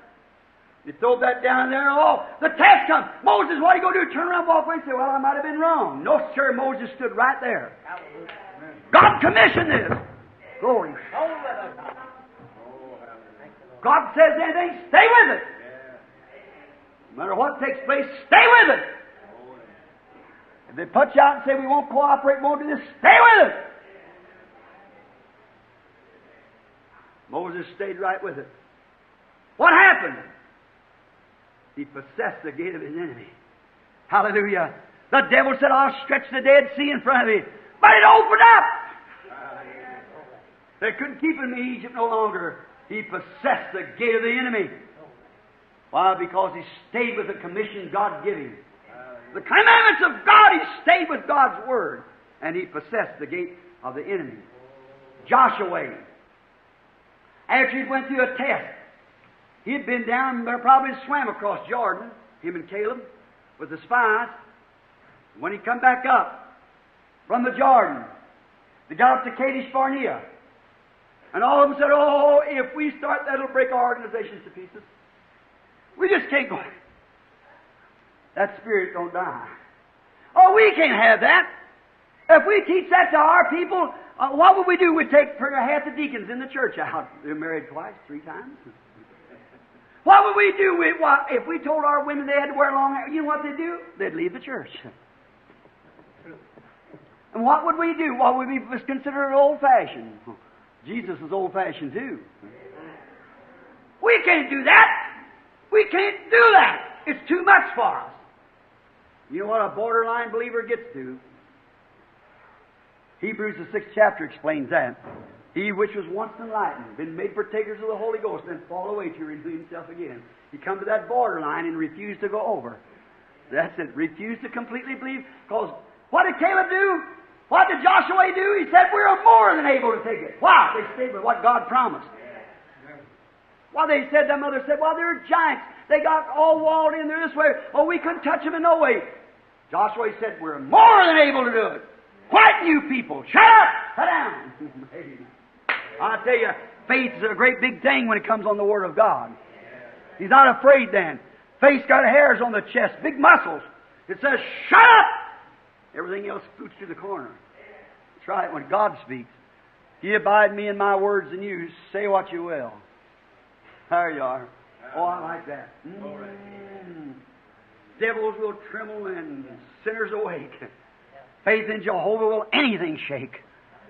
You throw that down there, oh, the test comes. Moses, what are you going to do? Turn around, walk away, and say, well, I might have been wrong. No, sir, Moses stood right there. God commissioned this. Glory. God says anything, stay with it. No matter what takes place, stay with it. If they put you out and say we won't cooperate, won't do this, stay with it. Moses stayed right with it. What happened? He possessed the gate of his enemy. Hallelujah. The devil said, I'll stretch the Dead Sea in front of you. But it opened up. They couldn't keep him in Egypt no longer. He possessed the gate of the enemy. Why? Because he stayed with the commission God gave him. The commandments of God, he stayed with God's word. And he possessed the gate of the enemy. Joshua, after he went through a test, he had been down there, probably swam across Jordan, him and Caleb, with the spies. When he come back up from the Jordan, they got up to Kadesh Barnea. And all of them said, Oh, if we start that, it'll break our organizations to pieces. We just can't go. That spirit don't die. Oh, we can't have that. If we teach that to our people, uh, what would we do? We'd take half the deacons in the church [laughs] out. They're married twice, three times. [laughs] What would we do with, what, if we told our women they had to wear long hair? You know what they'd do? They'd leave the church. [laughs] And what would we do? What would we consider old fashioned? Jesus is old fashioned too. We can't do that. We can't do that. It's too much for us. You know what a borderline believer gets to? Hebrews, the sixth chapter, explains that. He which was once enlightened, been made partakers of the Holy Ghost, then fall away to renew himself again. He come to that borderline and refused to go over. That's it. Refused to completely believe. Because what did Caleb do? What did Joshua do? He said, We're more than able to take it. Why? They stayed with what God promised. Well, they said, that mother said, Well, they're giants. They got all walled in there this way. Oh, we couldn't touch them in no way. Joshua said, We're more than able to do it. Quiet you people. Shut up. Sit down. [laughs] I tell you, faith is a great big thing when it comes on the Word of God. He's not afraid then. Face got hairs on the chest, big muscles. It says, shut up! Everything else scoots to the corner. That's right, when God speaks. Ye abide me in my words, and you say what you will. There you are. Oh, I like that. Mm. Devils will tremble and sinners awake. Faith in Jehovah will anything shake.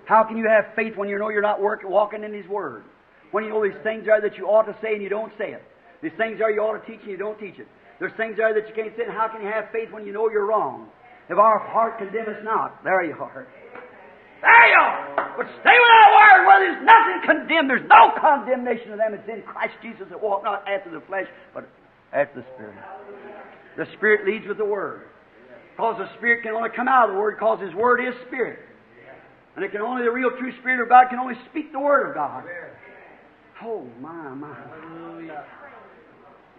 How can you have faith when you know you're not working, walking in His Word? When you know these things are that you ought to say and you don't say it. These things are you ought to teach and you don't teach it. There's things there that you can't say. And how can you have faith when you know you're wrong? If our heart condemn us not, there you are. There you are. But stay with our word where there's nothing condemned. There's no condemnation of them that's in Christ Jesus that walk not after the flesh, but after the Spirit. The Spirit leads with the Word. Because the Spirit can only come out of the Word because His Word is Spirit. And it can only, the real true Spirit of God can only speak the Word of God. Oh, my, my.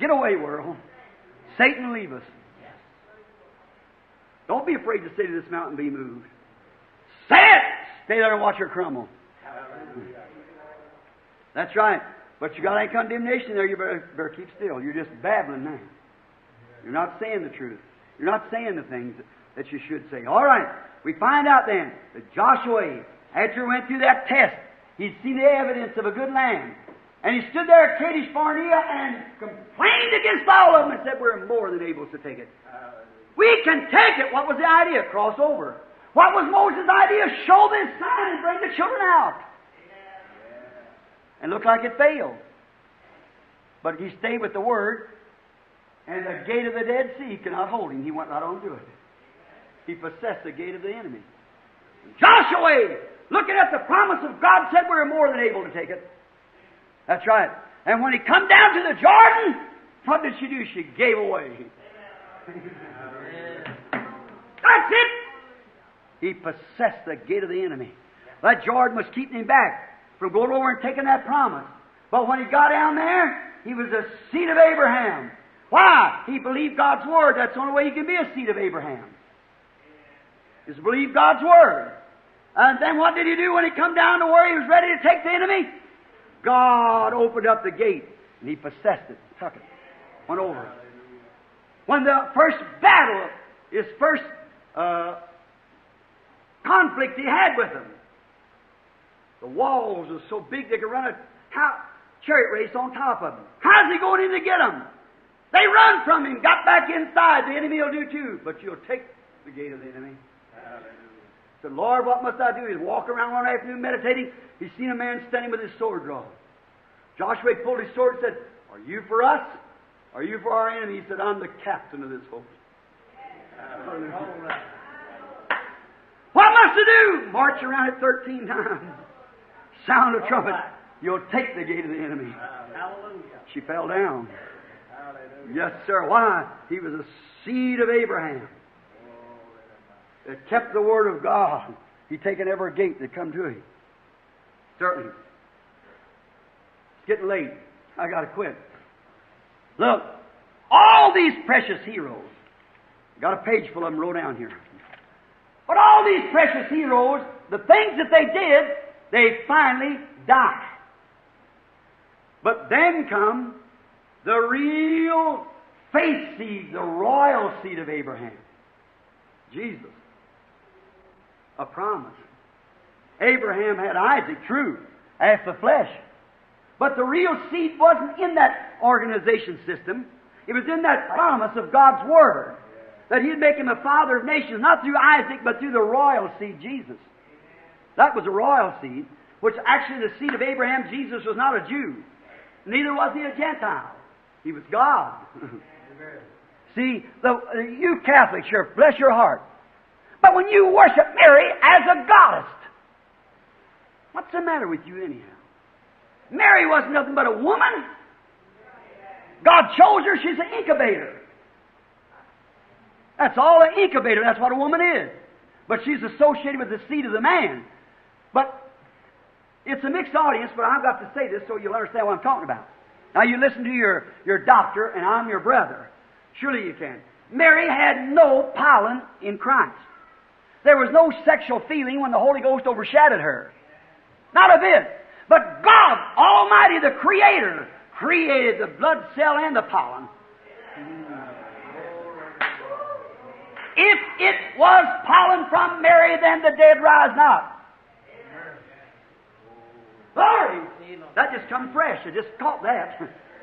Get away, world. Satan, leave us. Don't be afraid to say to this mountain, be moved. Say it! Stay there and watch her crumble. That's right. But you got any condemnation there, you better, better keep still. You're just babbling now. You're not saying the truth. You're not saying the things that you should say. All right. We find out then that Joshua, after he went through that test, he'd seen the evidence of a good land. And he stood there at Kadesh Barnea and complained against all of them and said, We're more than able to take it. We can take it. What was the idea? Cross over. What was Moses' idea? Show this sign and bring the children out. And looked like it failed. But he stayed with the word, and the gate of the Dead Sea cannot hold him. He went right on to it. He possessed the gate of the enemy. Joshua, looking at the promise of God, said we are more than able to take it. That's right. And when he come down to the Jordan, what did she do? She gave away. [laughs] That's it. He possessed the gate of the enemy. That Jordan was keeping him back from going over and taking that promise. But when he got down there, he was a seed of Abraham. Why? He believed God's word. That's the only way he can be a seed of Abraham. Is believe God's word. And then what did he do when he come down to where he was ready to take the enemy? God opened up the gate and he possessed it, took it, went over. When the first battle, his first uh, conflict he had with them, the walls were so big they could run a chariot race on top of them. How's he going in to get them? They run from him, got back inside. The enemy will do too, but you'll take the gate of the enemy. Said, Lord, what must I do? He's walking around one afternoon meditating. He's seen a man standing with his sword drawn. Joshua pulled his sword and said, Are you for us? Are you for our enemy? He said, I'm the captain of this host. Must do? March around it 13 times. Sound a trumpet. You'll take the gate of the enemy. Hallelujah. She fell down. Hallelujah. Yes, sir. Why? He was a seed of Abraham. That kept the word of God. He taken every gate that come to him. Certainly. It's getting late. I got to quit. Look, all these precious heroes. Got a page full of them wrote down here. But all these precious heroes, the things that they did, they finally died. But then come the real faith seed, the royal seed of Abraham. Jesus. A promise. Abraham had Isaac, true, after the flesh. But the real seed wasn't in that organization system. It was in that promise of God's Word. That He'd make him a father of nations, not through Isaac, but through the royal seed, Jesus. That was a royal seed, which actually the seed of Abraham, Jesus was not a Jew. Neither was he a Gentile. He was God. [laughs] See, the, you Catholics, sure, bless your heart. But when you worship Mary as a goddess, what's the matter with you anyhow? Mary wasn't nothing but a woman. God chose her, she's an incubator. That's all an incubator, that's what a woman is. But she's associated with the seed of the man. But it's a mixed audience, but I've got to say this so you'll understand what I'm talking about. Now you listen to your, your doctor, and I'm your brother. Surely you can. Mary had no pollen in Christ. There was no sexual feeling when the Holy Ghost overshadowed her. Not a bit. But God Almighty, the Creator, created the blood cell and the pollen. If it was pollen from Mary, then the dead rise not. Glory! That just come fresh. I just caught that. [laughs]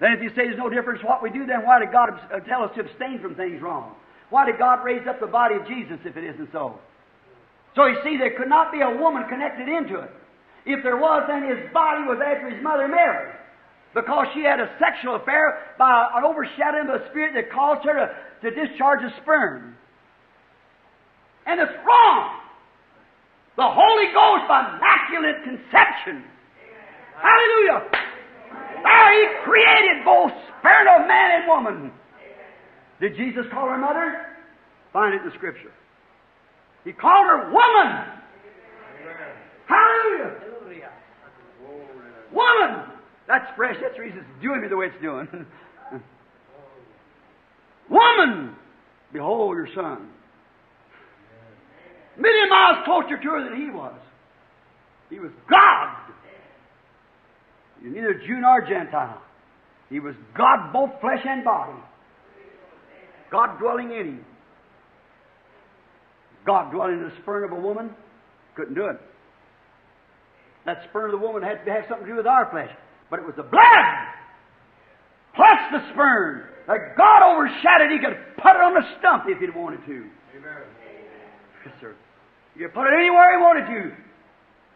then if you say there's no difference what we do, then why did God uh, tell us to abstain from things wrong? Why did God raise up the body of Jesus if it isn't so? So you see, there could not be a woman connected into it. If there was, then his body was after his mother Mary. Because she had a sexual affair by an overshadowing of a spirit that caused her to, to discharge a sperm. And it's wrong. The Holy Ghost by immaculate conception. Hallelujah. There he created both spirit of man and woman. Did Jesus call her mother? Find it in the Scripture. He called her woman. Hallelujah. Hallelujah. Woman. That's fresh. That's the reason it's doing me the way it's doing. [laughs] woman. Behold your son. Million miles closer to her than he was. He was God. Was neither Jew nor Gentile. He was God, both flesh and body. God dwelling in him. God dwelling in the sperm of a woman couldn't do it. That sperm of the woman had to have something to do with our flesh. But it was the blood plus the sperm that God overshadowed. He could put it on the stump if He wanted to. Amen. Yes, sir. He could put it anywhere He wanted to.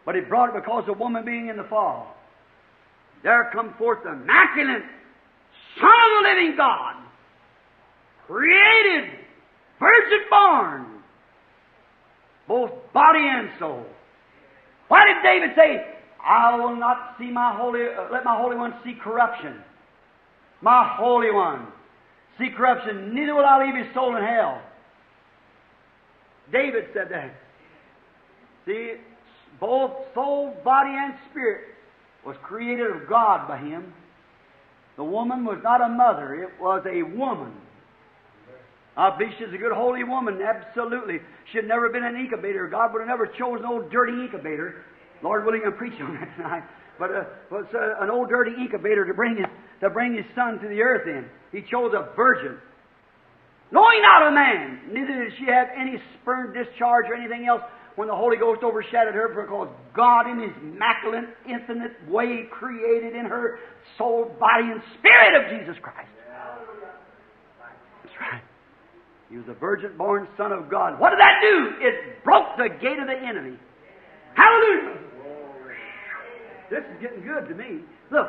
But He brought it because of woman being in the fall. There come forth the immaculate Son of the living God, created, virgin born, both body and soul. Why did David say, I will not see my holy, uh, let my Holy One see corruption? My Holy One see corruption, neither will I leave his soul in hell. David said that. See, both soul, body, and spirit was created of God by him. The woman was not a mother, it was a woman. I believe she's a good holy woman, absolutely. She had never been an incubator. God would have never chosen an old dirty incubator. Lord willing, I'm preaching on that tonight. But uh, was uh, an old dirty incubator to bring his to bring his son to the earth in. He chose a virgin, knowing not a man. Neither did she have any sperm discharge or anything else when the Holy Ghost overshadowed her, because God, in His immaculate, infinite way, created in her soul, body, and spirit of Jesus Christ. That's right. He was a virgin born Son of God. What did that do? It broke the gate of the enemy. Hallelujah! This is getting good to me. Look.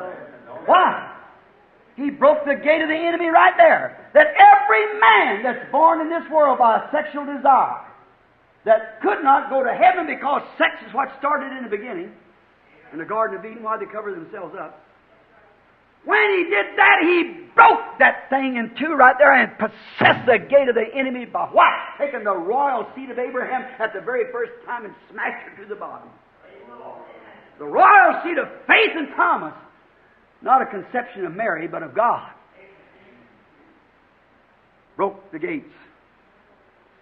Why? He broke the gate of the enemy right there. That every man that's born in this world by a sexual desire that could not go to heaven because sex is what started in the beginning in the Garden of Eden, why they cover themselves up. When he did that, he broke that thing in two right there and possessed the gate of the enemy by what? Taking the royal seed of Abraham at the very first time and smashed her to the bottom. The royal seed of faith and promise, not a conception of Mary, but of God. Broke the gates.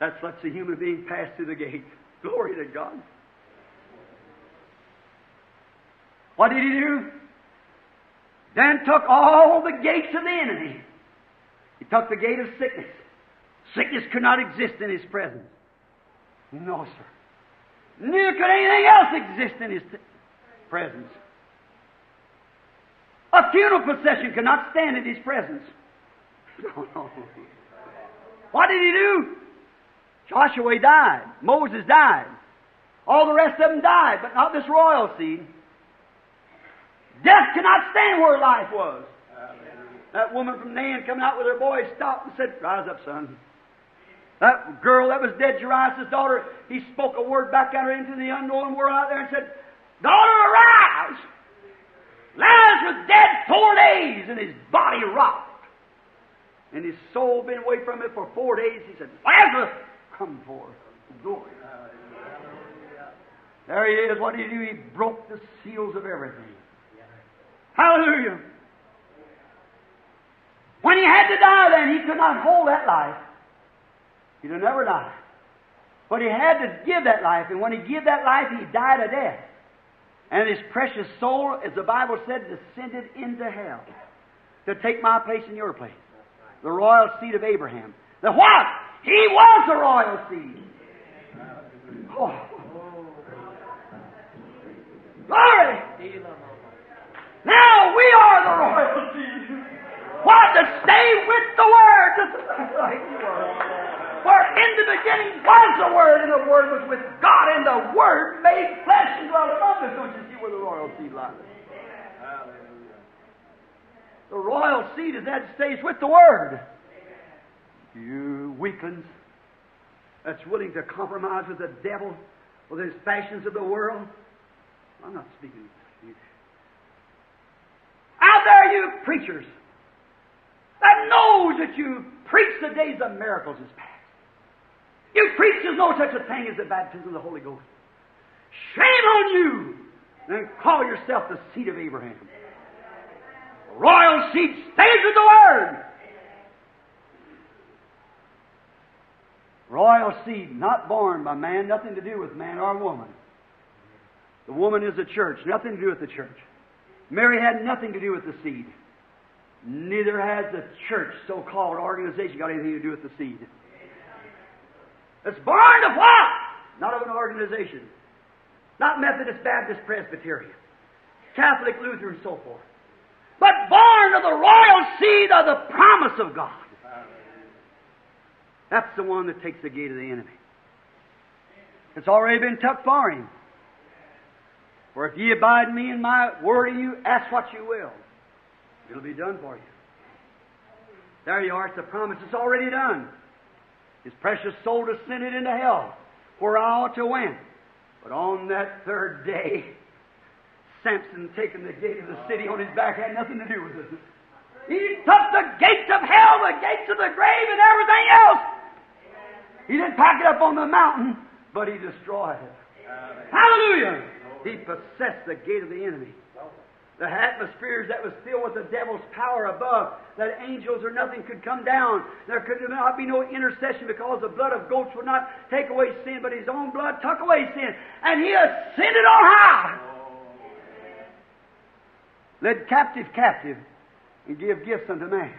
That's lets a human being pass through the gate. [laughs] Glory to God. What did he do? Then took all the gates of the enemy. He took the gate of sickness. Sickness could not exist in his presence. No, sir. Neither could anything else exist in his presence. A funeral procession could not stand in his presence. [laughs] What did he do? Joshua died. Moses died. All the rest of them died, but not this royal seed. Death cannot stand where life was. That woman from Nain coming out with her boy stopped and said, Rise up, son. That girl that was dead, Jairus' daughter, he spoke a word back at her into the unknown world out there and said, Daughter, arise! Lazarus dead four days and his body rocked. And his soul been away from it for four days. He said, Lazarus, come forth. Glory. There he is. What did he do? He broke the seals of everything. Hallelujah. When he had to die, then he could not hold that life. He'd have never died. But he had to give that life, and when he gave that life, he died a death. And his precious soul, as the Bible said, descended into hell to take my place in your place. the royal seed of Abraham. The what? He was the royal seed. Oh. Glory! Now we are the royal seed. What? To stay with the Word. [laughs] like you are. For in the beginning was the Word, and the Word was with God, and the Word made flesh and dwelt among us. Don't you see where the royal seed lies? The royal seed is that stays with the Word. You weaklings that's willing to compromise with the devil, with his fashions of the world. I'm not speaking to you. Out there, you preachers that knows that you preach the days of miracles is past. You preach there's no such a thing as the baptism of the Holy Ghost. Shame on you! And call yourself the seed of Abraham. The royal seed stays with the Word. Royal seed, not born by man, nothing to do with man or woman. The woman is the church, nothing to do with the church. Mary had nothing to do with the seed. Neither has the church, so called organization, got anything to do with the seed. It's born of what? Not of an organization. Not Methodist, Baptist, Presbyterian, Catholic, Lutheran, and so forth. But born of the royal seed of the promise of God. That's the one that takes the gate of the enemy. It's already been tucked for him. For if ye abide in me and my word in you, ask what you will. It'll be done for you. There you are. It's the promise. It's already done. His precious soul descended into hell, where I ought to win. But on that third day, Samson taking the gate of the city on his back had nothing to do with it. He took the gates of hell, the gates of the grave, and everything else. He didn't pack it up on the mountain, but he destroyed it. Hallelujah! He possessed the gate of the enemy. The atmospheres that was filled with the devil's power above, that angels or nothing could come down. There could not be no intercession because the blood of goats would not take away sin, but his own blood took away sin. And he ascended on high. Led captive captive and give gifts unto man.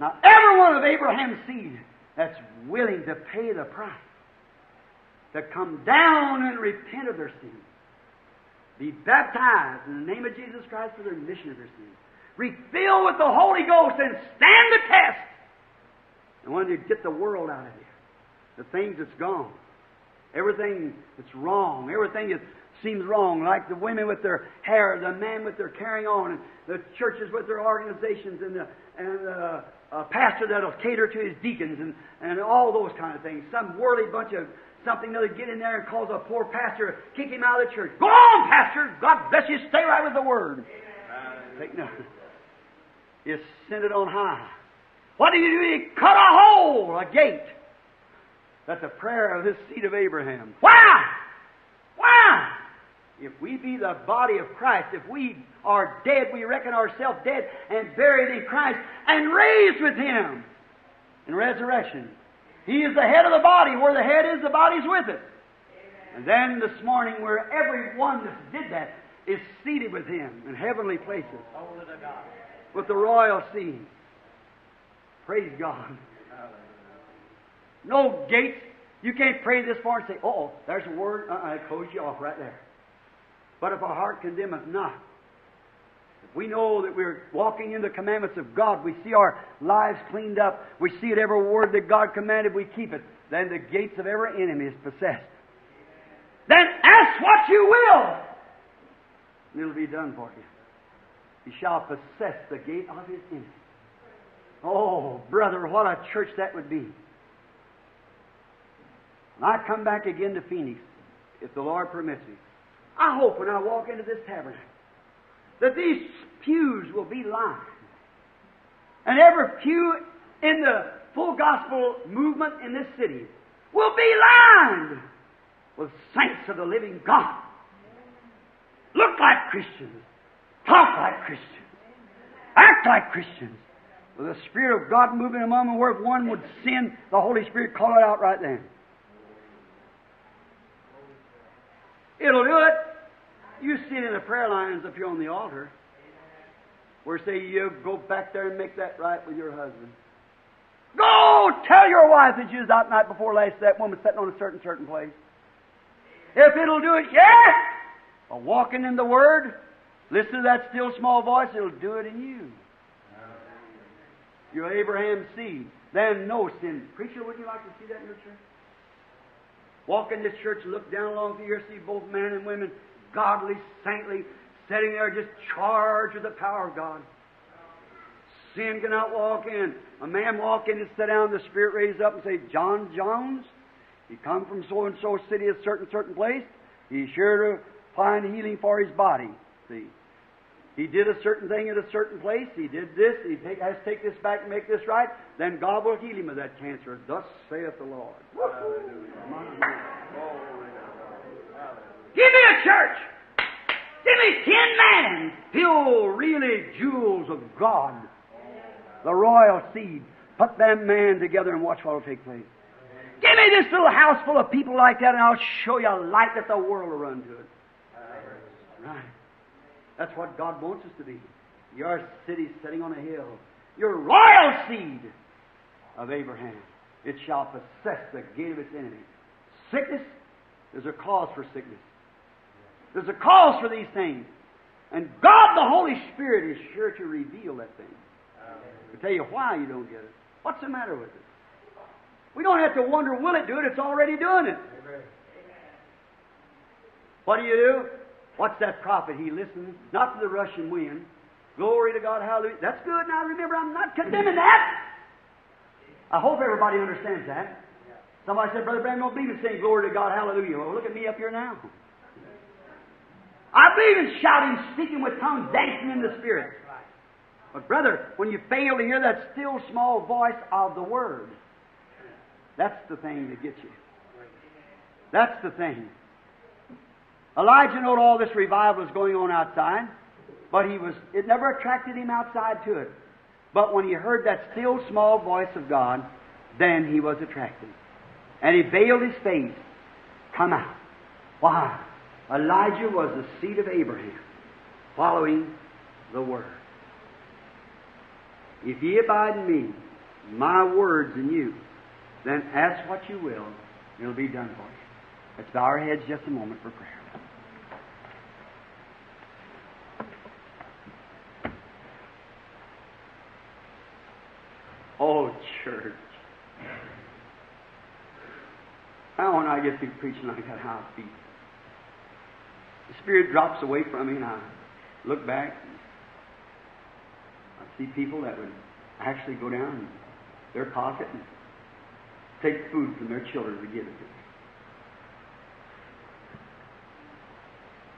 Now, every one of Abraham's seed that's willing to pay the price, to come down and repent of their sins, be baptized in the name of Jesus Christ for the remission of your sins, refilled with the Holy Ghost, and stand the test. And when you get the world out of here, the things that's gone, everything that's wrong, everything that seems wrong, like the women with their hair, the men with their carrying on, and the churches with their organizations, and the and the uh, pastor that'll cater to his deacons, and and all those kind of things. Some worldly bunch of something that'll get in there and cause a poor pastor, kick him out of the church. Go on, pastor. God bless you. Stay right with the word. Take no. You send it on high. What do you do? You cut a hole, a gate. That's a prayer of this seed of Abraham. Why? Why? If we be the body of Christ, if we are dead, we reckon ourselves dead and buried in Christ and raised with Him in resurrection. He is the head of the body. Where the head is, the body's with it. And then this morning, where every one that did that is seated with Him in heavenly places with the royal seed. Praise God. No gates. You can't pray this far and say, oh, there's a word. Uh-uh, it closes you off right there. But if our heart condemneth not, if we know that we're walking in the commandments of God, we see our lives cleaned up, we see that every word that God commanded, we keep it, then the gates of every enemy is possessed. Then ask what you will, and it'll be done for you. He shall possess the gate of his enemy. Oh, brother, what a church that would be. When I come back again to Phoenix, if the Lord permits me, I hope when I walk into this tabernacle that these pews will be lined. And every pew in the full gospel movement in this city will be lined with saints of the living God. Look like Christians, talk like Christians, act like Christians, with the Spirit of God moving among them, where if one would sin, the Holy Spirit call it out right then. It'll do it. You sit in the prayer lines if you're on the altar, where say you go back there and make that right with your husband. Go tell your wife that you was out night before last, that woman sitting on a certain, certain place. If it'll do it, yes! By walking in the Word, listen to that still small voice, it'll do it in you. You're Abraham's seed. Then no sin. Preacher, wouldn't you like to see that in your church? Walk in this church, look down along through here, see both men and women, godly, saintly, sitting there just charged with the power of God. Sin cannot walk in. A man walk in and sit down, the Spirit raise up and say, John Jones, he come from so and so city, a certain certain place. He's sure to find healing for his body. See, he did a certain thing at a certain place. He did this. He take, has to take this back and make this right. Then God will heal him of that cancer. Thus saith the Lord. Give me a church. Give me ten men, pure, really jewels of God, the royal seed. Put them men together and watch what will take place. Give me this little house full of people like that, and I'll show you a light that the world will run to it. Right. That's what God wants us to be. Your city sitting on a hill. Your royal seed of Abraham. It shall possess the gate of its enemy. Sickness, there's a cause for sickness. There's a cause for these things. And God, the Holy Spirit, is sure to reveal that thing. To tell you why you don't get it. What's the matter with it? We don't have to wonder, will it do it? It's already doing it. What do you do? What's that prophet? He listens not to the rushing wind. Glory to God, hallelujah. That's good. Now remember, I'm not condemning that. I hope everybody understands that. Somebody said, Brother Branham, don't believe in saying glory to God, hallelujah. Well, look at me up here now. I believe in shouting, speaking with tongues, dancing in the Spirit. But, brother, when you fail to hear that still small voice of the Word, that's the thing that gets you. That's the thing. Elijah knew all this revival was going on outside, but he was it never attracted him outside to it. But when he heard that still small voice of God, then he was attracted. And he veiled his face. Come out. Why? Elijah was the seed of Abraham, following the Word. If ye abide in me, my words in you, then ask what you will, it'll be done for you. Let's bow our heads just a moment for prayer. Oh, church. Now, when I get through preaching like that, how I feel. The Spirit drops away from me, and I look back. I see people that would actually go down in their pocket and take food from their children to give it to them.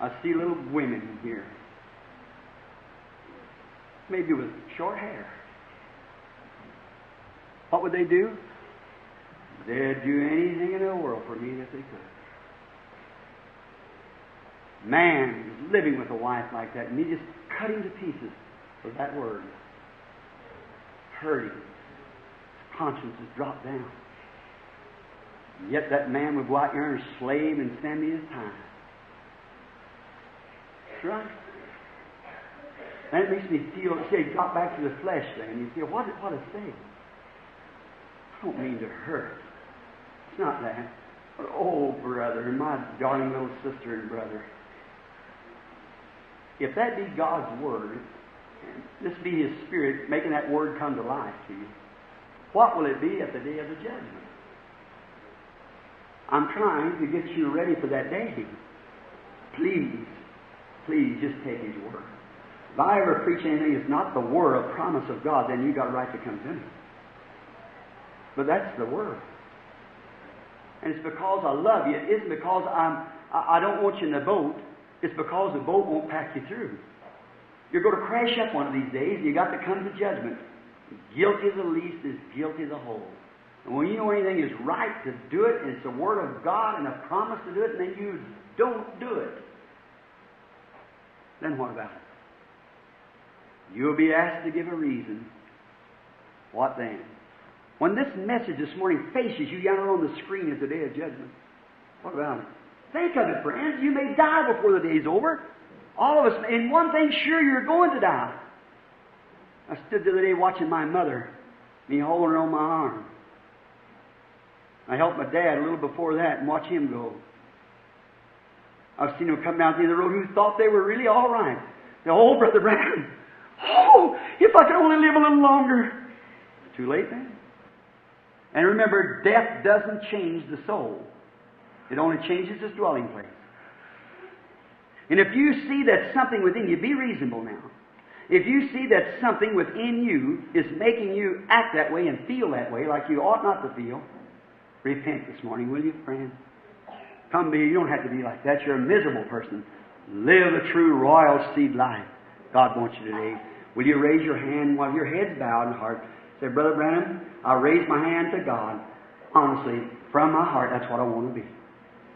I see little women here, maybe with short hair. What would they do? They'd do anything in the world for me that they could. Man living with a wife like that, and he just cut him to pieces for that word. Hurting. Conscience has dropped down. And yet that man would go out there and slave and spend his time. Right. And it makes me feel, say, got back to the flesh thing, you feel, what, what a thing. I don't mean to hurt. It's not that. But oh, brother, my darling little sister and brother, if that be God's Word, and this be His Spirit making that Word come to life to you, what will it be at the day of the judgment? I'm trying to get you ready for that day. Please, please just take His Word. If I ever preach anything that's not the Word, a promise of God, then you got a right to come to me. But that's the Word. And it's because I love you. It isn't because I'm, I, I don't want you in the boat. It's because the boat won't pack you through. You're going to crash up one of these days, you got to come to judgment. Guilty as the least is guilty as the whole. And when you know anything is right to do it, and it's the Word of God and a promise to do it, and then you don't do it, then what about it? You'll be asked to give a reason. What then? When this message this morning faces you yonder on the screen at the day of judgment, what about it? Think of it, friends. You may die before the day's over. All of us, and one thing sure, you're going to die. I stood the other day watching my mother, me holding her on my arm. I helped my dad a little before that and watch him go. I've seen them come down the end of the road who thought they were really all right. The old Brother Branham. Oh, if I could only live a little longer. Too late then. And remember, death doesn't change the soul. It only changes its dwelling place. And if you see that something within you, be reasonable now. If you see that something within you is making you act that way and feel that way like you ought not to feel, repent this morning, will you, friend? Come be, you don't have to be like that. You're a miserable person. Live a true royal seed life. God wants you today. Will you raise your hand while your head's bowed and heart? Say, Brother Branham, I raise my hand to God. Honestly, from my heart, that's what I want to be.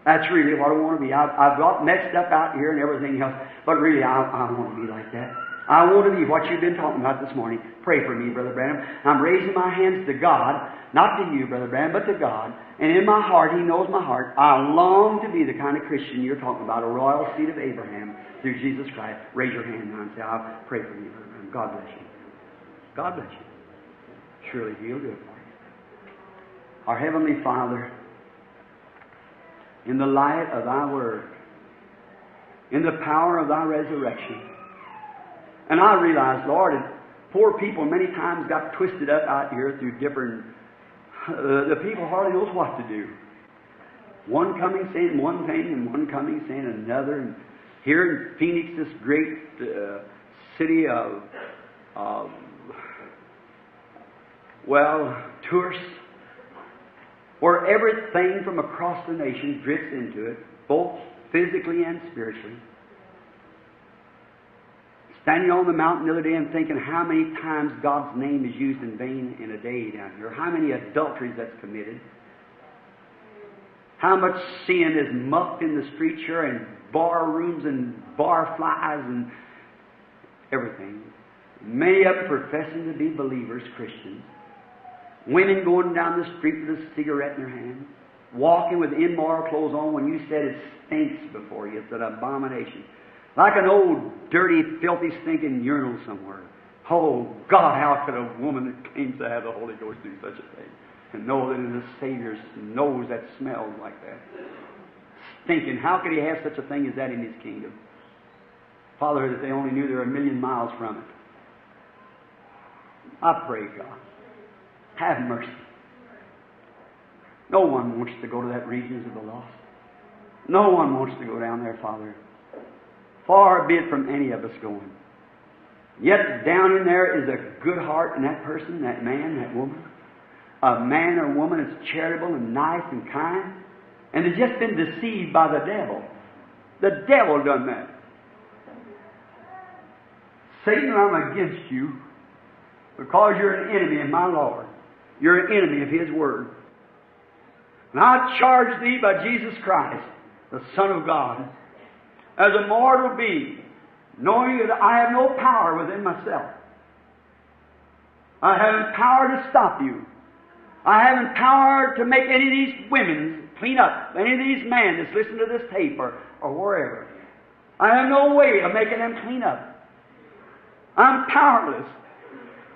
That's really what I want to be. I've, I've got messed up out here and everything else, but really, I, I want to be like that. I want to be what you've been talking about this morning. Pray for me, Brother Branham. I'm raising my hands to God, not to you, Brother Branham, but to God. And in my heart, He knows my heart. I long to be the kind of Christian you're talking about, a royal seed of Abraham through Jesus Christ. Raise your hand now and say, I'll pray for you, Brother Branham. God bless you. God bless you. Surely He'll do it for you. Our Heavenly Father, in the light of Thy Word, in the power of Thy resurrection, and I realize, Lord, that poor people many times got twisted up out here through different. Uh, the people hardly knows what to do. One coming saying one thing, and one coming saying another. And here in Phoenix, this great uh, city of, of, well, tourists, where everything from across the nation drifts into it, both physically and spiritually standing on the mountain the other day and thinking how many times God's name is used in vain in a day down here, how many adulteries that's committed, how much sin is mucked in the streets here, and bar rooms and bar flies and everything. Many of them professing to be believers, Christians. Women going down the street with a cigarette in their hand, walking with immoral clothes on when you said it stinks before you. It's an abomination. Like an old, dirty, filthy, stinking urinal somewhere. Oh, God, how could a woman that claims to have the Holy Ghost do such a thing? And know that a Savior's nose that smells like that. Stinking. How could he have such a thing as that in his kingdom? Father, that they only knew they were a million miles from it. I pray, God, have mercy. No one wants to go to that regions of the lost. No one wants to go down there, Father. Far be it from any of us going. Yet down in there is a good heart in that person, that man, that woman. A man or woman that's charitable and nice and kind. And has just been deceived by the devil. The devil done that. Satan, I'm against you because you're an enemy of my Lord. You're an enemy of His Word. And I charge thee by Jesus Christ, the Son of God, as a mortal being, knowing that I have no power within myself. I haven't power to stop you. I haven't power to make any of these women clean up, any of these men that's listening to this tape or, or wherever. I have no way of making them clean up. I'm powerless.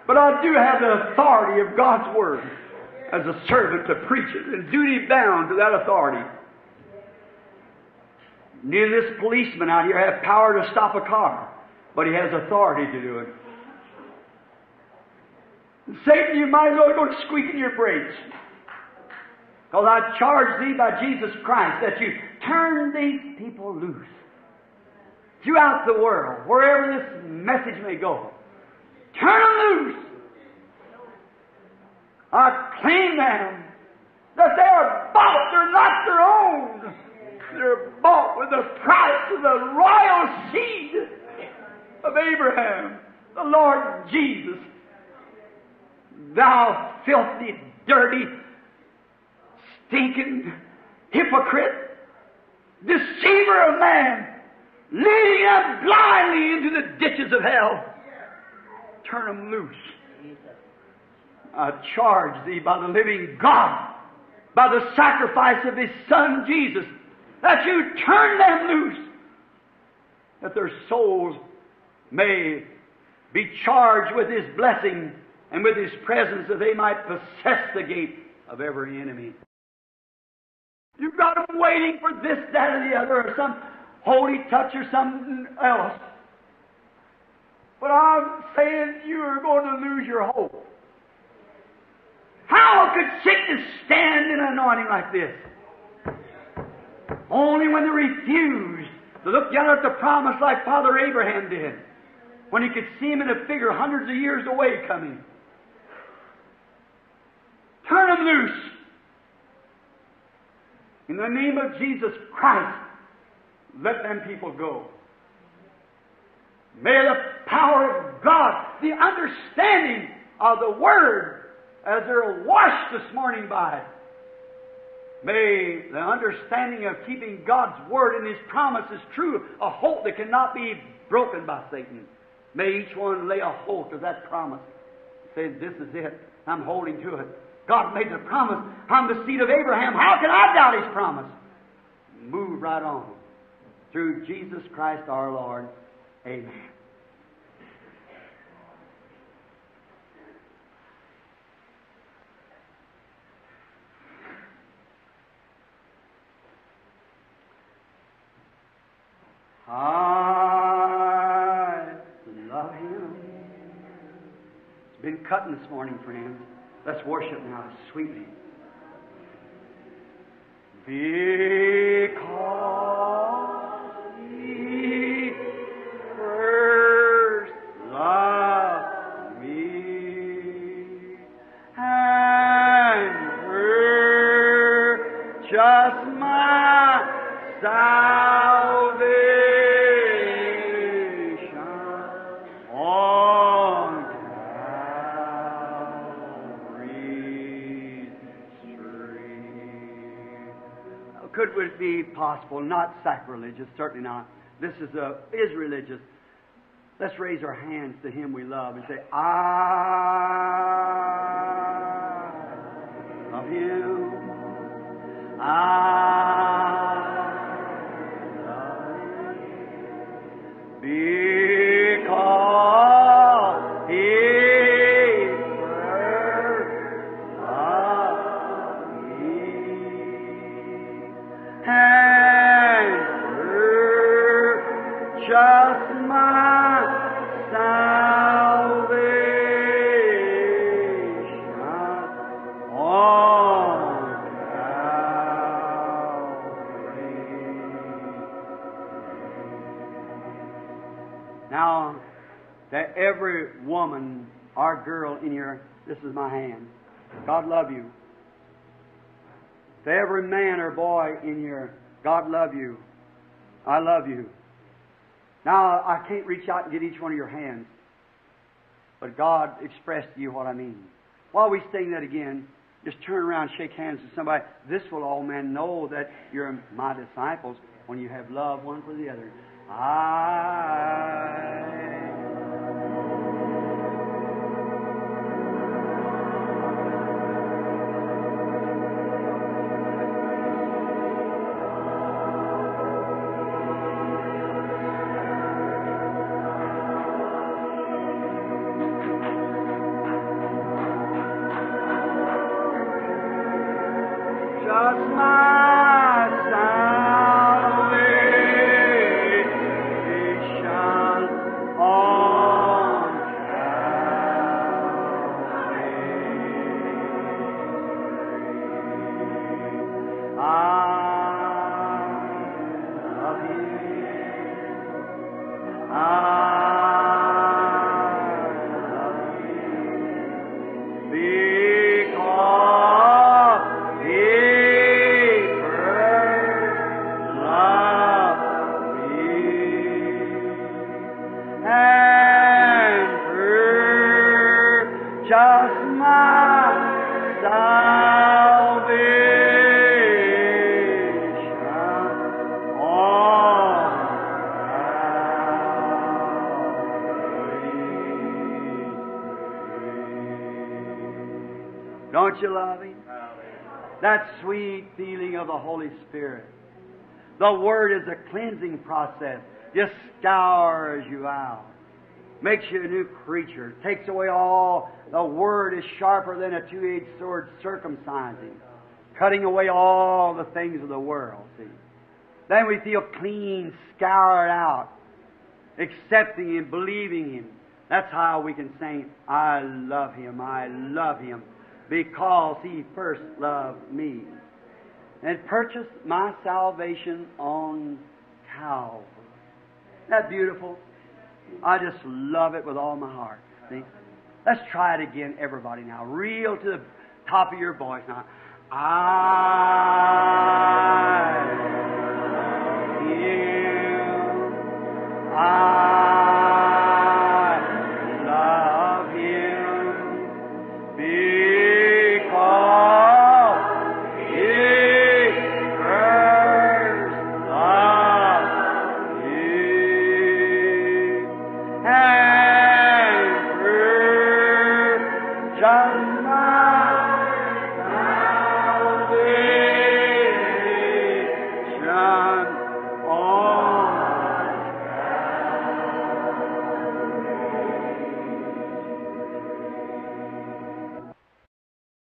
But I do have the authority of God's Word as a servant to preach it and duty bound to that authority. Neither this policeman out here have power to stop a car, but he has authority to do it. Satan, you might as well go squeaking your brakes. Because I charge thee by Jesus Christ that you turn these people loose throughout the world, wherever this message may go. Turn them loose. I claim them that they are bought, they're not their own. They're bought with the price of the royal seed of Abraham, the Lord Jesus. Thou filthy, dirty, stinking hypocrite, deceiver of man, leading them blindly into the ditches of hell. Turn them loose. I charge thee by the living God, by the sacrifice of His Son Jesus, that you turn them loose, that their souls may be charged with His blessing and with His presence, that they might possess the gate of every enemy. You've got them waiting for this, that, or the other, or some holy touch or something else. But I'm saying you are going to lose your hope. How could sickness stand in an anointing like this? Only when they refused to look down at the promise like Father Abraham did, when he could see him in a figure hundreds of years away coming. Turn them loose. In the name of Jesus Christ, let them people go. May the power of God, the understanding of the Word, as they're washed this morning by it, may the understanding of keeping God's Word and His promises true, a hope that cannot be broken by Satan. May each one lay a hold of that promise. Say, This is it. I'm holding to it. God made the promise. I'm the seed of Abraham. How can I doubt His promise? Move right on. Through Jesus Christ our Lord. Amen. I love Him. It's been cutting this morning, friends. Let's worship now sweetly. Because Could it be possible, not sacrilegious, certainly not. This is, a, is religious. Let's raise our hands to Him we love and say, I girl in here, this is my hand. God love you. To every man or boy in here, God love you. I love you. Now, I can't reach out and get each one of your hands, but God expressed to you what I mean. While we sing that again, just turn around, shake hands with somebody. This will all men know that you're my disciples when you have love one for the other. I The Word is a cleansing process. Just scours you out. Makes you a new creature. Takes away all. The Word is sharper than a two-edged sword, circumcising. cutting away all the things of the world, see. Then we feel clean, scoured out, accepting Him, believing Him. That's how we can say, I love Him, I love Him, because He first loved me. And purchased my salvation on Calvary. Isn't that beautiful? I just love it with all my heart. See? Let's try it again, everybody now. Real to the top of your voice now. I you. I